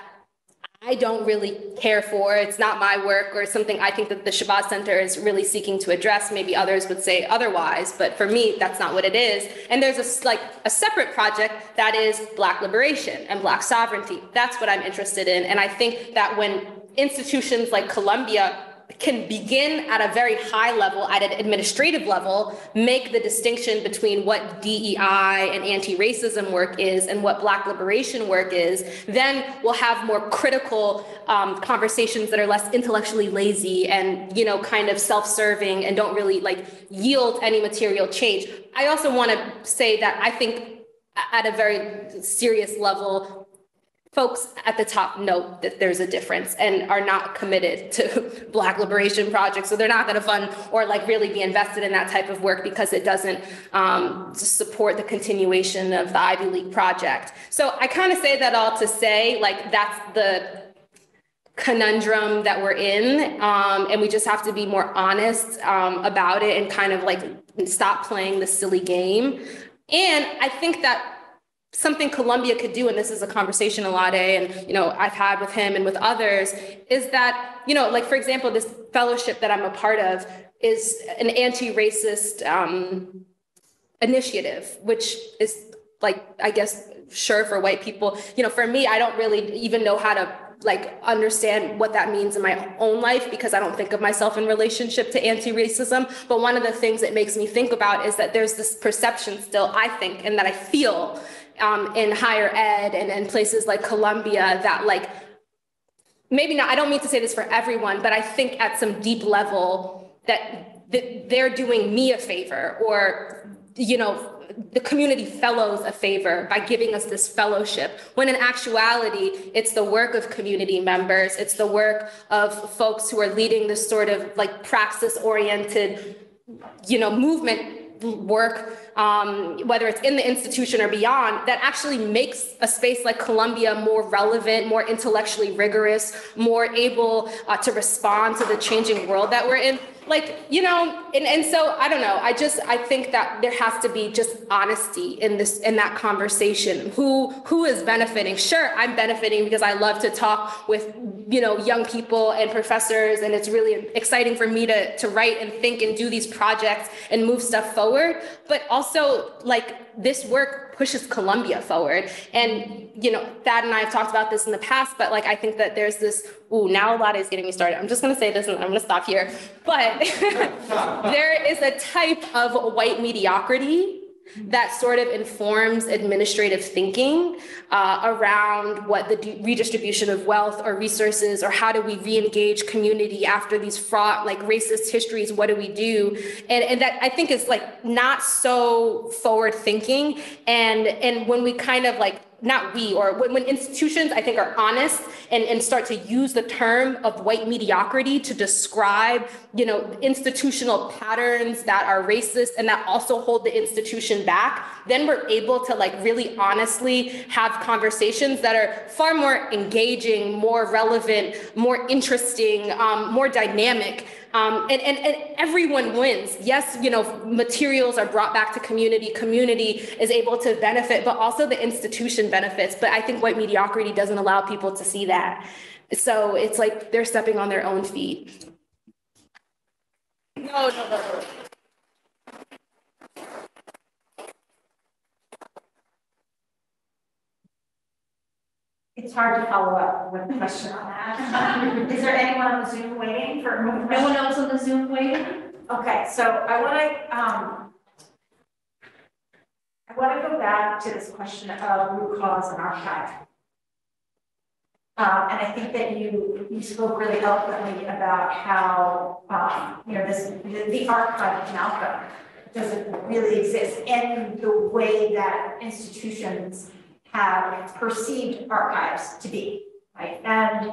I don't really care for. It's not my work or something I think that the Shabazz Center is really seeking to address. Maybe others would say otherwise, but for me, that's not what it is. And there's a like a separate project that is Black liberation and Black sovereignty. That's what I'm interested in. And I think that when institutions like Columbia can begin at a very high level, at an administrative level, make the distinction between what DEI and anti-racism work is and what Black liberation work is, then we'll have more critical um, conversations that are less intellectually lazy and, you know, kind of self-serving and don't really like yield any material change. I also want to say that I think at a very serious level, folks at the top know that there's a difference and are not committed to black liberation projects. So they're not going to fund or like really be invested in that type of work because it doesn't um, support the continuation of the ivy league project. So i kind of say that all to say like that's the conundrum that we're in um, and we just have to be more honest um, about it and kind of like stop playing the silly game. And i think that something Columbia could do, and this is a conversation Alade and you know I've had with him and with others, is that you know like for example this fellowship that I'm a part of is an anti-racist um, initiative, which is like I guess sure for white people. You know, for me, I don't really even know how to like understand what that means in my own life because I don't think of myself in relationship to anti-racism. But one of the things it makes me think about is that there's this perception still, I think, and that I feel um, in higher ed and, and places like Columbia that like, maybe not, I don't mean to say this for everyone, but I think at some deep level that, that they're doing me a favor or, you know, the community fellows a favor by giving us this fellowship, when in actuality, it's the work of community members, it's the work of folks who are leading this sort of like praxis-oriented, you know, movement work, um, whether it's in the institution or beyond, that actually makes a space like Columbia more relevant, more intellectually rigorous, more able uh, to respond to the changing world that we're in like you know and, and so i don't know i just i think that there has to be just honesty in this in that conversation. Who who is benefiting? Sure i'm benefiting because i love to talk with you know young people and professors and it's really exciting for me to to write and think and do these projects and move stuff forward. But also like this work pushes Columbia forward. And, you know, Thad and I have talked about this in the past, but like, I think that there's this, ooh, now a lot is getting me started. I'm just to say this and I'm to stop here. But there is a type of white mediocrity that sort of informs administrative thinking uh, around what the redistribution of wealth or resources or how do we re-engage community after these fraught like racist histories what do we do and, and that i think is like not so forward thinking and and when we kind of like not we, or when, when institutions, I think, are honest and, and start to use the term of white mediocrity to describe, you know, institutional patterns that are racist and that also hold the institution back, then we're able to like really honestly have conversations that are far more engaging, more relevant, more interesting, um, more dynamic um, and, and, and everyone wins. Yes, you know, materials are brought back to community, community is able to benefit, but also the institution benefits. But I think white mediocrity doesn't allow people to see that. So it's like they're stepping on their own feet. No, no, no, no. It's hard to follow up with a question on that. Is there anyone on the Zoom waiting for? No one else on the Zoom waiting? Okay, so I want to, um, I want to go back to this question of root cause and archive. Um, and I think that you, you spoke really eloquently about how, um, you know, this, the, the archive of Malcolm doesn't really exist in the way that institutions have perceived archives to be, right? And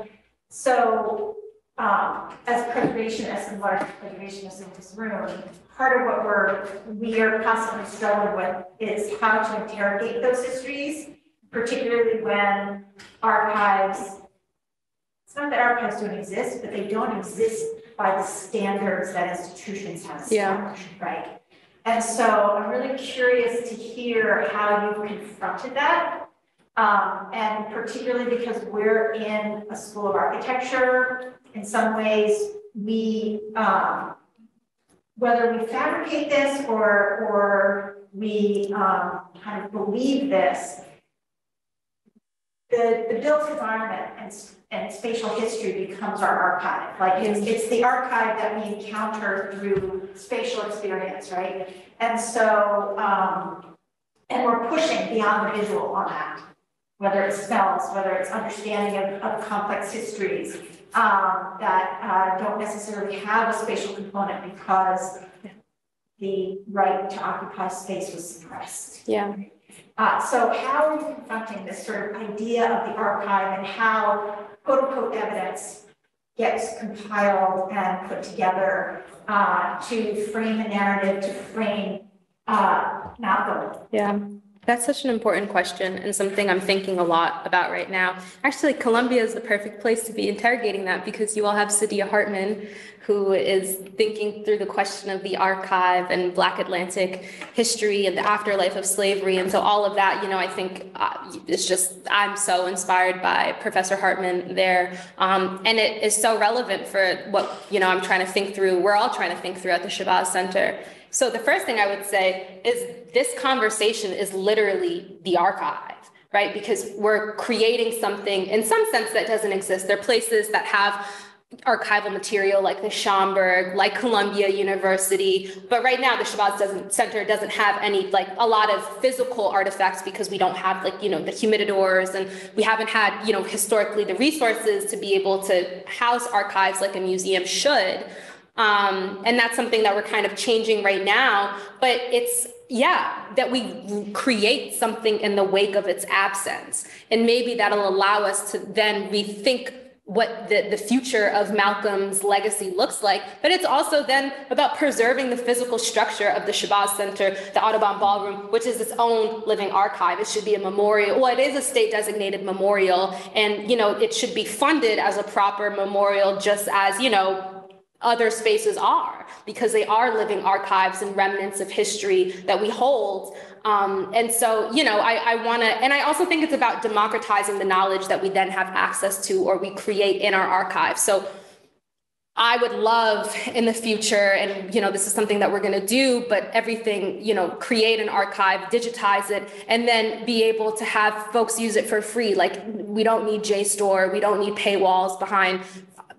so um, as preservationists and large preservationists in this room, part of what we're, we are constantly struggling with is how to interrogate those histories, particularly when archives, it's not that archives don't exist, but they don't exist by the standards that institutions have established, yeah. right? And so I'm really curious to hear how you've confronted that um, and particularly because we're in a school of architecture, in some ways, we, um, whether we fabricate this or, or we um, kind of believe this, the, the built environment and, and spatial history becomes our archive. Like it's, it's the archive that we encounter through spatial experience, right? And so, um, and we're pushing beyond the visual on that whether it's smells, whether it's understanding of, of complex histories um, that uh, don't necessarily have a spatial component because the right to occupy space was suppressed. Yeah. Uh, so how are you confronting this sort of idea of the archive and how quote unquote evidence gets compiled and put together uh, to frame a narrative, to frame uh, Malcolm? Yeah. That's such an important question and something I'm thinking a lot about right now. Actually, Columbia is the perfect place to be interrogating that because you all have Saidiya Hartman, who is thinking through the question of the archive and Black Atlantic history and the afterlife of slavery. And so all of that, you know, I think uh, it's just, I'm so inspired by Professor Hartman there. Um, and it is so relevant for what, you know, I'm trying to think through, we're all trying to think through at the Shabazz Center. So the first thing I would say is this conversation is literally the archive, right? Because we're creating something in some sense that doesn't exist. There are places that have archival material like the Schomburg, like Columbia University. But right now, the Shabazz doesn't, Center doesn't have any, like, a lot of physical artifacts because we don't have, like, you know, the humidors and we haven't had, you know, historically the resources to be able to house archives like a museum should. Um, and that's something that we're kind of changing right now. But it's, yeah, that we create something in the wake of its absence. And maybe that'll allow us to then rethink what the, the future of Malcolm's legacy looks like. But it's also then about preserving the physical structure of the Shabazz Center, the Audubon Ballroom, which is its own living archive. It should be a memorial. Well, it is a state designated memorial. And, you know, it should be funded as a proper memorial, just as, you know, other spaces are because they are living archives and remnants of history that we hold. Um, and so, you know, I, I want to, and I also think it's about democratizing the knowledge that we then have access to or we create in our archives. So I would love in the future, and you know, this is something that we're going to do, but everything, you know, create an archive, digitize it, and then be able to have folks use it for free. Like we don't need JSTOR, we don't need paywalls behind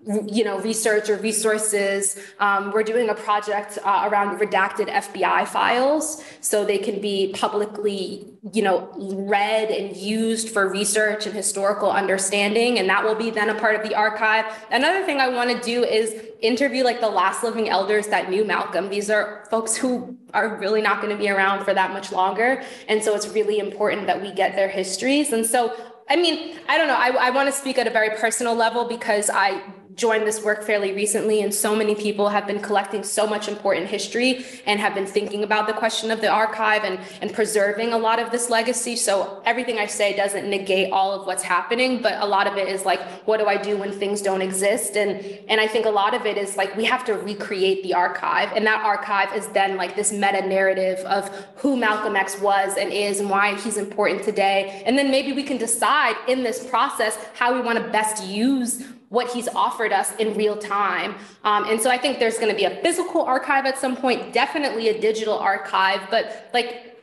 you know, research or resources. Um, we're doing a project uh, around redacted FBI files so they can be publicly, you know, read and used for research and historical understanding. And that will be then a part of the archive. Another thing I want to do is interview like the last living elders that knew Malcolm. These are folks who are really not going to be around for that much longer. And so it's really important that we get their histories. And so I mean, I don't know. I, I want to speak at a very personal level because I joined this work fairly recently, and so many people have been collecting so much important history and have been thinking about the question of the archive and, and preserving a lot of this legacy. So everything I say doesn't negate all of what's happening, but a lot of it is like, what do I do when things don't exist? And and I think a lot of it is like we have to recreate the archive, and that archive is then like this meta narrative of who Malcolm X was and is and why he's important today. And then maybe we can decide in this process how we want to best use what he's offered us in real time. Um, and so I think there's going to be a physical archive at some point, definitely a digital archive, but like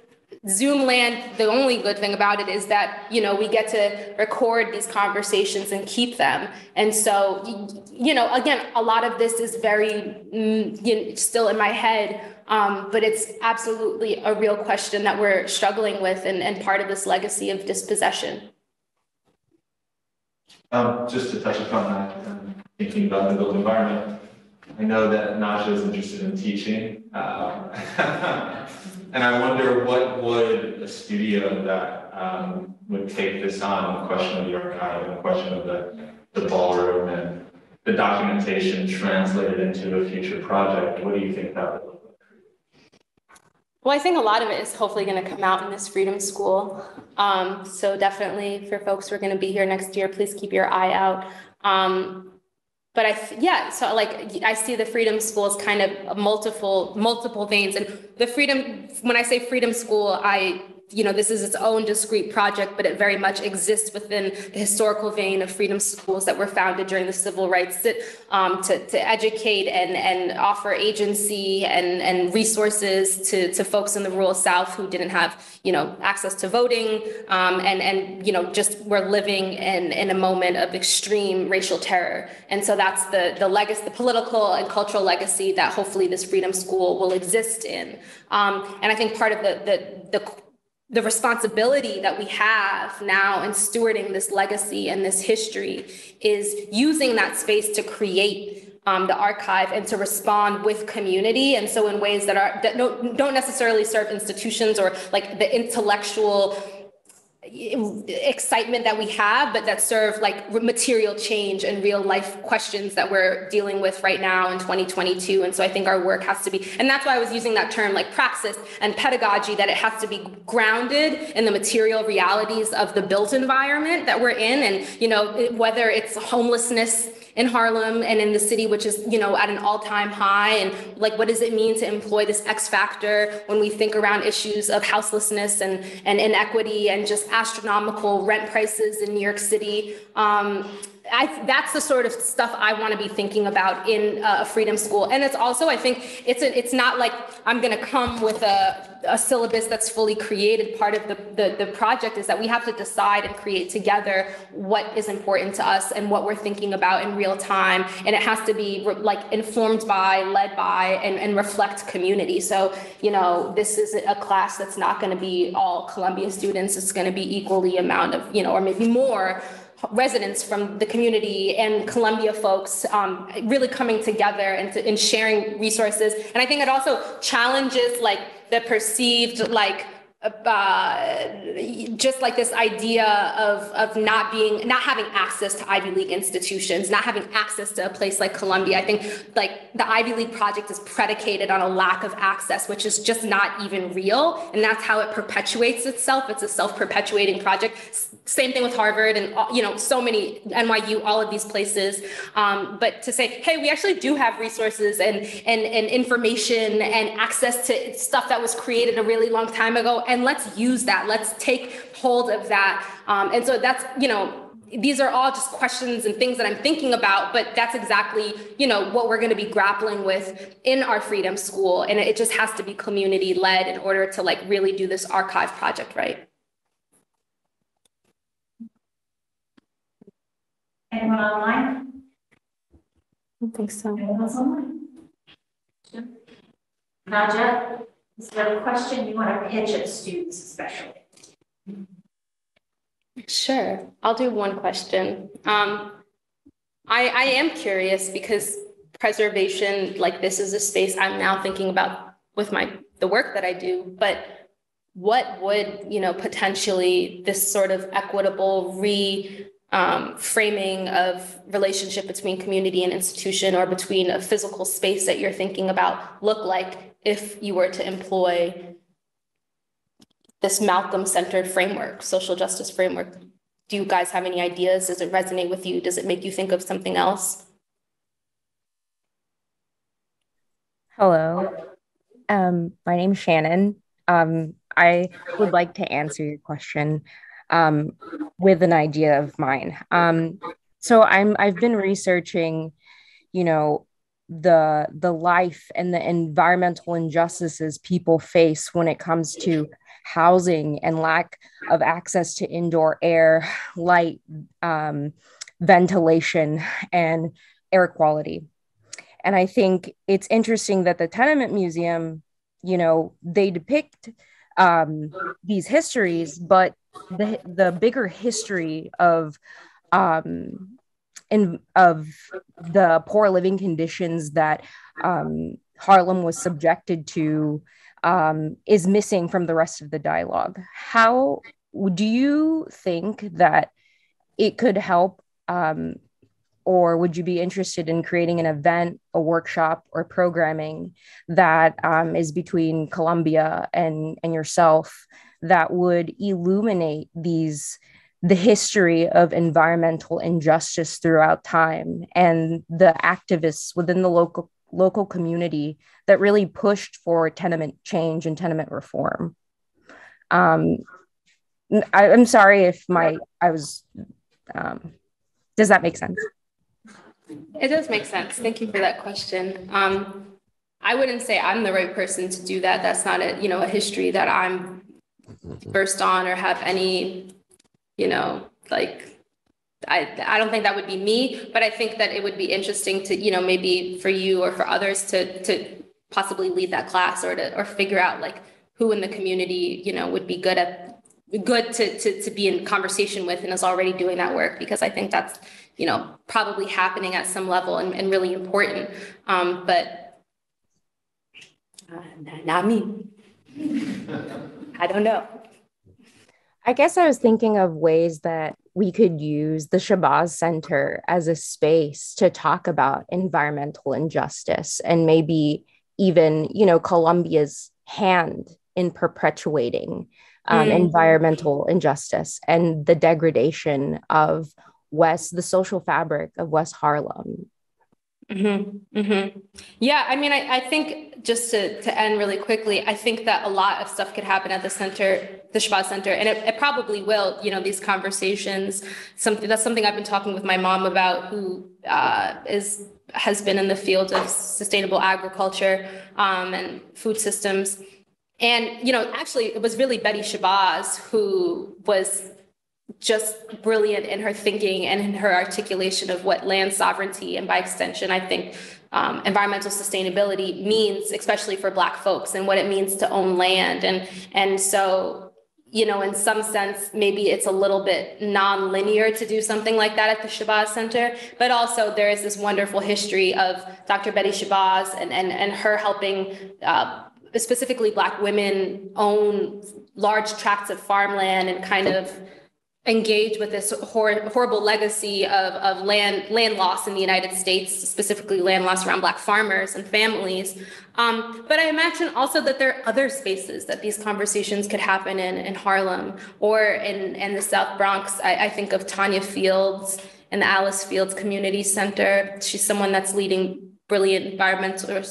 Zoom land, the only good thing about it is that, you know, we get to record these conversations and keep them. And so, you know, again, a lot of this is very mm, you know, still in my head, um, but it's absolutely a real question that we're struggling with and, and part of this legacy of dispossession. Um, just to touch upon that, um, thinking about the built environment, I know that Najha is interested in teaching. Um, and I wonder what would a studio that um, would take this on, the question of the archive the question of the, the ballroom and the documentation translated into a future project, what do you think that would well, I think a lot of it is hopefully going to come out in this Freedom School. Um, so definitely for folks who are going to be here next year, please keep your eye out. Um, but I, yeah, so like I see the Freedom School as kind of multiple, multiple veins. And the Freedom, when I say Freedom School, I you know, this is its own discrete project, but it very much exists within the historical vein of freedom schools that were founded during the civil rights um, to, to educate and, and offer agency and, and resources to, to folks in the rural South who didn't have, you know, access to voting um, and, and, you know, just were living in, in a moment of extreme racial terror. And so that's the, the legacy, the political and cultural legacy that hopefully this freedom school will exist in. Um, and I think part of the, the, the the responsibility that we have now in stewarding this legacy and this history is using that space to create um, the archive and to respond with community. And so in ways that are that don't, don't necessarily serve institutions or like the intellectual excitement that we have, but that serve like material change and real life questions that we're dealing with right now in 2022. And so I think our work has to be, and that's why I was using that term like praxis and pedagogy, that it has to be grounded in the material realities of the built environment that we're in. And, you know, whether it's homelessness in Harlem and in the city, which is, you know, at an all-time high. And like, what does it mean to employ this X factor when we think around issues of houselessness and, and inequity and just astronomical rent prices in New York City? Um, I, that's the sort of stuff I want to be thinking about in uh, a freedom school. And it's also, I think, it's a, it's not like I'm going to come with a, a syllabus that's fully created. Part of the, the, the project is that we have to decide and create together what is important to us and what we're thinking about in real time. And it has to be like informed by, led by, and, and reflect community. So, you know, this is a class that's not going to be all Columbia students. It's going to be equally amount of, you know, or maybe more residents from the community and Columbia folks um, really coming together and, to, and sharing resources. And I think it also challenges like the perceived like uh, just like this idea of, of not being, not having access to Ivy League institutions, not having access to a place like Columbia. I think like the Ivy League project is predicated on a lack of access, which is just not even real. And that's how it perpetuates itself. It's a self-perpetuating project. Same thing with Harvard and, you know, so many NYU, all of these places. Um, but to say, hey, we actually do have resources and, and, and information and access to stuff that was created a really long time ago and let's use that. Let's take hold of that. Um, and so that's, you know, these are all just questions and things that I'm thinking about, but that's exactly, you know, what we're going to be grappling with in our freedom school. And it just has to be community led in order to like really do this archive project right. Anyone online? I don't think so. Anyone else online? Najha? Is there a question you want to pitch at students especially? Sure, I'll do one question. Um, I, I am curious because preservation, like this is a space I'm now thinking about with my the work that I do, but what would you know potentially this sort of equitable re um, framing of relationship between community and institution or between a physical space that you're thinking about look like if you were to employ this Malcolm centered framework, social justice framework. Do you guys have any ideas? Does it resonate with you? Does it make you think of something else? Hello, um, my name's Shannon. Um, I would like to answer your question um, with an idea of mine. Um, so I'm I've been researching, you know, the the life and the environmental injustices people face when it comes to housing and lack of access to indoor air light um, ventilation and air quality. And i think it's interesting that the tenement museum you know they depict um, these histories but the the bigger history of um, in of the poor living conditions that um, Harlem was subjected to um, is missing from the rest of the dialogue. How do you think that it could help, um, or would you be interested in creating an event, a workshop, or programming that um, is between Columbia and and yourself that would illuminate these the history of environmental injustice throughout time and the activists within the local local community that really pushed for tenement change and tenement reform. Um, I, am sorry if my I was. Um, does that make sense? It does make sense. Thank you for that question. Um, I wouldn't say I'm the right person to do that. That's not a you know a history that I'm versed on or have any you know, like I, I don't think that would be me, but I think that it would be interesting to, you know, maybe for you or for others to, to possibly lead that class or to, or figure out like who in the community, you know, would be good at, good to, to, to be in conversation with and is already doing that work because I think that's, you know, probably happening at some level and, and really important. Um, but uh, not me. I don't know. I guess I was thinking of ways that we could use the Shabazz Center as a space to talk about environmental injustice and maybe even, you know, Columbia's hand in perpetuating um, mm. environmental injustice and the degradation of West, the social fabric of West Harlem. Mm-hmm, mm-hmm. Yeah, I mean, I, I think just to, to end really quickly, I think that a lot of stuff could happen at the center, the Shabazz Center, and it, it probably will, you know, these conversations. Something, that's something I've been talking with my mom about, who uh, is, has been in the field of sustainable agriculture um, and food systems. And, you know, actually, it was really Betty Shabazz who was just brilliant in her thinking and in her articulation of what land sovereignty and by extension, I think um, environmental sustainability means, especially for Black folks, and what it means to own land. And and so, you know, in some sense, maybe it's a little bit non-linear to do something like that at the Shabazz Center. But also, there is this wonderful history of Dr. Betty Shabazz and and and her helping. Uh, specifically black women own large tracts of farmland and kind of engage with this hor- horrible legacy of, of land land loss in the United States, specifically land loss around Black farmers and families. Um, but I imagine also that there are other spaces that these conversations could happen in, in Harlem or in, in the South Bronx. I, I think of Tanya Fields and the Alice Fields Community Center. She's someone that's leading brilliant environmental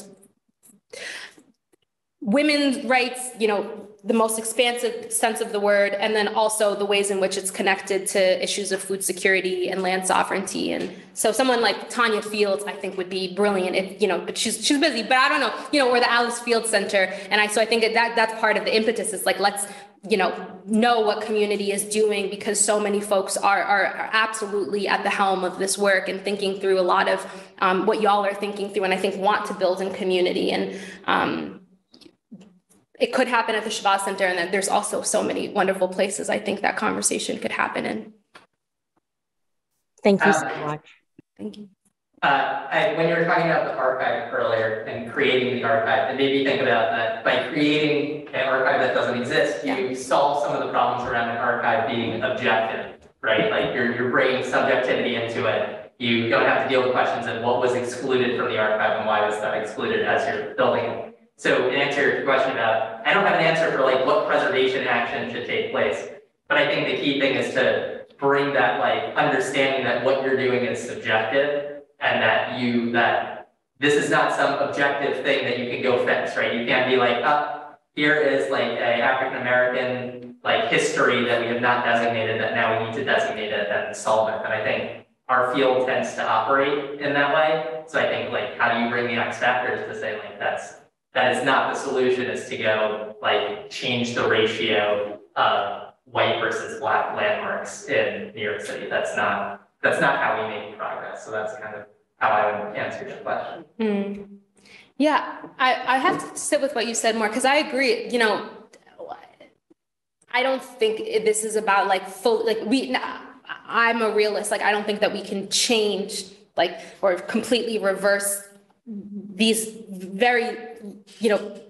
women's rights, you know, the most expansive sense of the word, and then also the ways in which it's connected to issues of food security and land sovereignty. And so someone like Tanya Fields, I think would be brilliant if, you know, but she's she's busy, but I don't know, you know, or the Alice Fields Center. And I so I think that, that that's part of the impetus is like let's you know know what community is doing because so many folks are, are, are absolutely at the helm of this work and thinking through a lot of um, what y'all are thinking through and i think want to build in community and um, it could happen at the Shabazz Center, and then there's also so many wonderful places I think that conversation could happen in. Thank you so Um, much. Thank you. Uh, I, when you were talking about the archive earlier and creating the archive, it made me think about that by creating an archive that doesn't exist, you solve some of the problems around an archive being objective, right? Like you're, you're bringing subjectivity into it. You don't have to deal with questions of what was excluded from the archive and why was that excluded as you're building it. So in answer to your question about, I don't have an answer for like what preservation action should take place. But I think the key thing is to bring that like understanding that what you're doing is subjective and that you, that this is not some objective thing that you can go fix, right? You can't be like, oh, here is like a African American like history that we have not designated that now we need to designate it and solve it. And I think our field tends to operate in that way. So I think like, how do you bring the X factors to say like, that's that is not the solution is to go like change the ratio of white versus black landmarks in New York City. That's not, that's not how we make progress. So that's kind of how I would answer your question. Hmm. Yeah, I, I have to sit with what you said more because I agree. You know, I don't think this is about like full like we. I'm a realist. Like I don't think that we can change like or completely reverse these very, you know,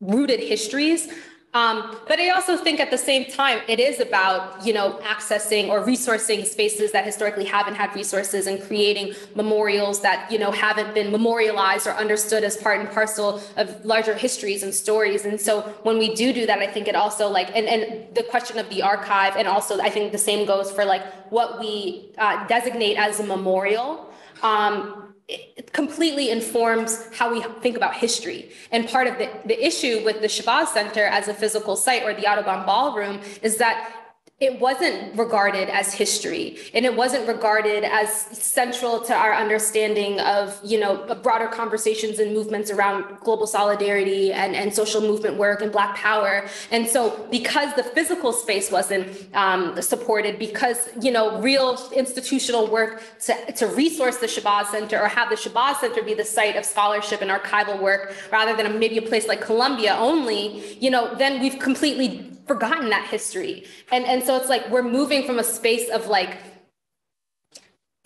rooted histories. Um, but I also think at the same time, it is about, you know, accessing or resourcing spaces that historically haven't had resources and creating memorials that, you know, haven't been memorialized or understood as part and parcel of larger histories and stories. And so when we do do that, I think it also like, and, and the question of the archive, and also I think the same goes for like what we uh, designate as a memorial. Um, it completely informs how we think about history. And part of the, the issue with the Shabazz Center as a physical site or the Audubon Ballroom is that it wasn't regarded as history and it wasn't regarded as central to our understanding of you know broader conversations and movements around global solidarity and, and social movement work and black power. And so because the physical space wasn't um, supported because you know real institutional work to, to resource the shabazz center or have the shabazz center be the site of scholarship and archival work rather than maybe a place like columbia only you know then we've completely forgotten that history. And and so it's like we're moving from a space of like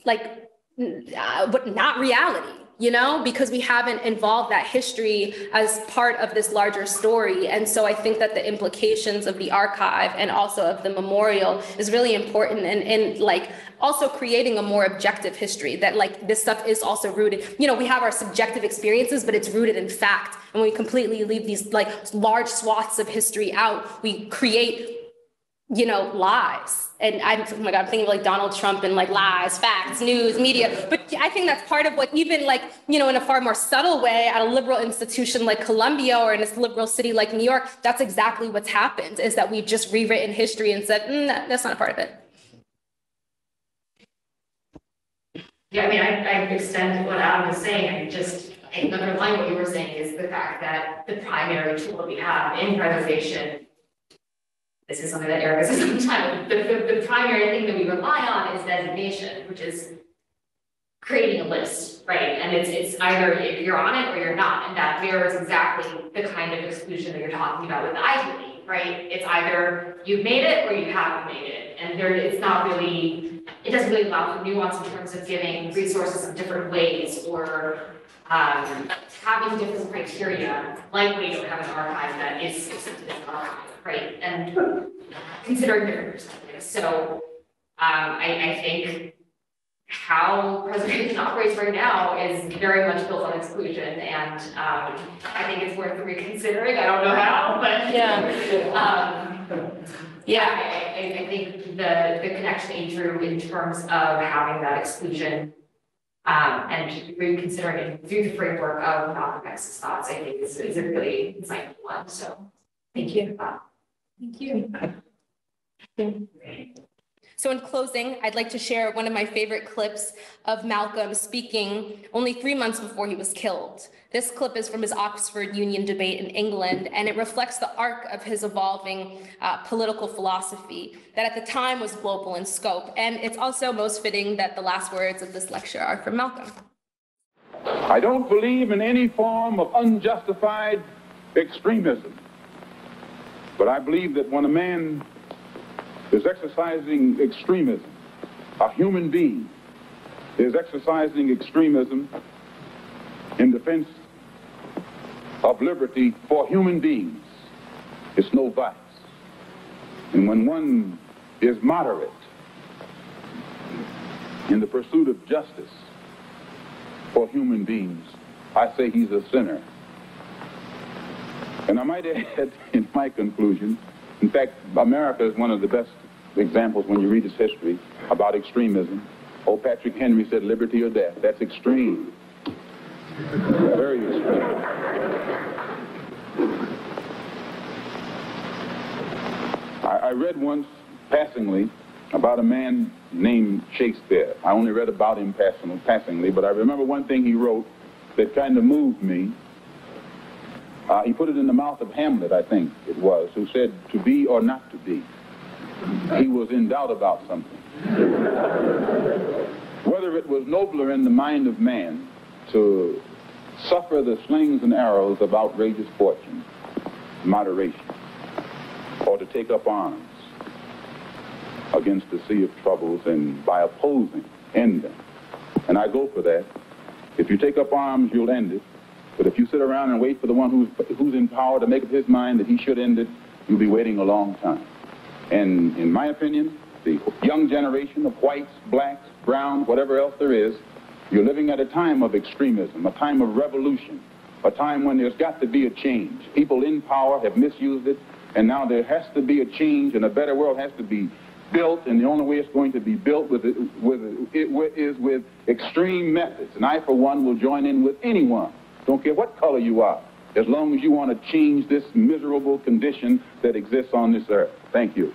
like uh, but not reality you know, because we haven't involved that history as part of this larger story. And so I think that the implications of the archive and also of the memorial is really important and, and like also creating a more objective history that like this stuff is also rooted, you know, we have our subjective experiences, but it's rooted in fact. And we completely leave these like large swaths of history out, we create you know, lies. And I'm, oh my God, I'm thinking of like Donald Trump and like lies, facts, news, media. But I think that's part of what even like, you know, in a far more subtle way at a liberal institution like Columbia or in a liberal city like New York, that's exactly what's happened is that we've just rewritten history and said, mm, that's not a part of it. Yeah, I mean, I, I extend what Adam was saying, I just, I underlying what you were saying is the fact that the primary tool that we have in preservation. This is something that Erica says all the time, the, the, the primary thing that we rely on is designation, which is creating a list, right? And it's, it's either if you're on it or you're not, and that mirrors exactly the kind of exclusion that you're talking about with the Ivy right? It's either you've made it or you haven't made it, and there, it's not really, it doesn't really allow for nuance in terms of giving resources in different ways or um, having different criteria, like we don't have an archive that is accepted as an archive, right? And considering different perspectives, so, um, I, I think how preservation operates right now is very much built on exclusion, and, um, I think it's worth reconsidering, I don't know how, but. Um, yeah, I, I, I think the, the connection, Andrew, in terms of having that exclusion um, and reconsidering it through the framework of Malcolm X's thoughts, I think is, is a really insightful one, so thank you. Thank you. So in closing, I'd like to share one of my favorite clips of Malcolm speaking only three months before he was killed. This clip is from his Oxford Union debate in England, and it reflects the arc of his evolving uh, political philosophy that at the time was global in scope. And it's also most fitting that the last words of this lecture are from Malcolm. I don't believe in any form of unjustified extremism. But I believe that when a man is exercising extremism, a human being is exercising extremism in defense of liberty for human beings. It's no vice. And when one is moderate in the pursuit of justice for human beings, I say he's a sinner. And I might add in my conclusion, in fact, America is one of the best examples when you read its history about extremism. Old Patrick Henry said liberty or death. That's extreme. Very extreme. I, I read once, passingly, about a man named Shakespeare. I only read about him passing, passingly, but I remember one thing he wrote that kind of moved me. Uh, he put it in the mouth of Hamlet, I think it was, who said, to be or not to be. He was in doubt about something. Whether it was nobler in the mind of man to suffer the slings and arrows of outrageous fortune, moderation, or to take up arms against the sea of troubles and by opposing, end them. And I go for that. If you take up arms, you'll end it. But if you sit around and wait for the one who's, who's in power to make up his mind that he should end it, you'll be waiting a long time. And in my opinion, the young generation of whites, blacks, browns, whatever else there is, you're living at a time of extremism, a time of revolution, a time when there's got to be a change. People in power have misused it, and now there has to be a change, and a better world has to be built, and the only way it's going to be built with it, with it, is with extreme methods. And I, for one, will join in with anyone, don't care what color you are, as long as you want to change this miserable condition that exists on this earth. Thank you.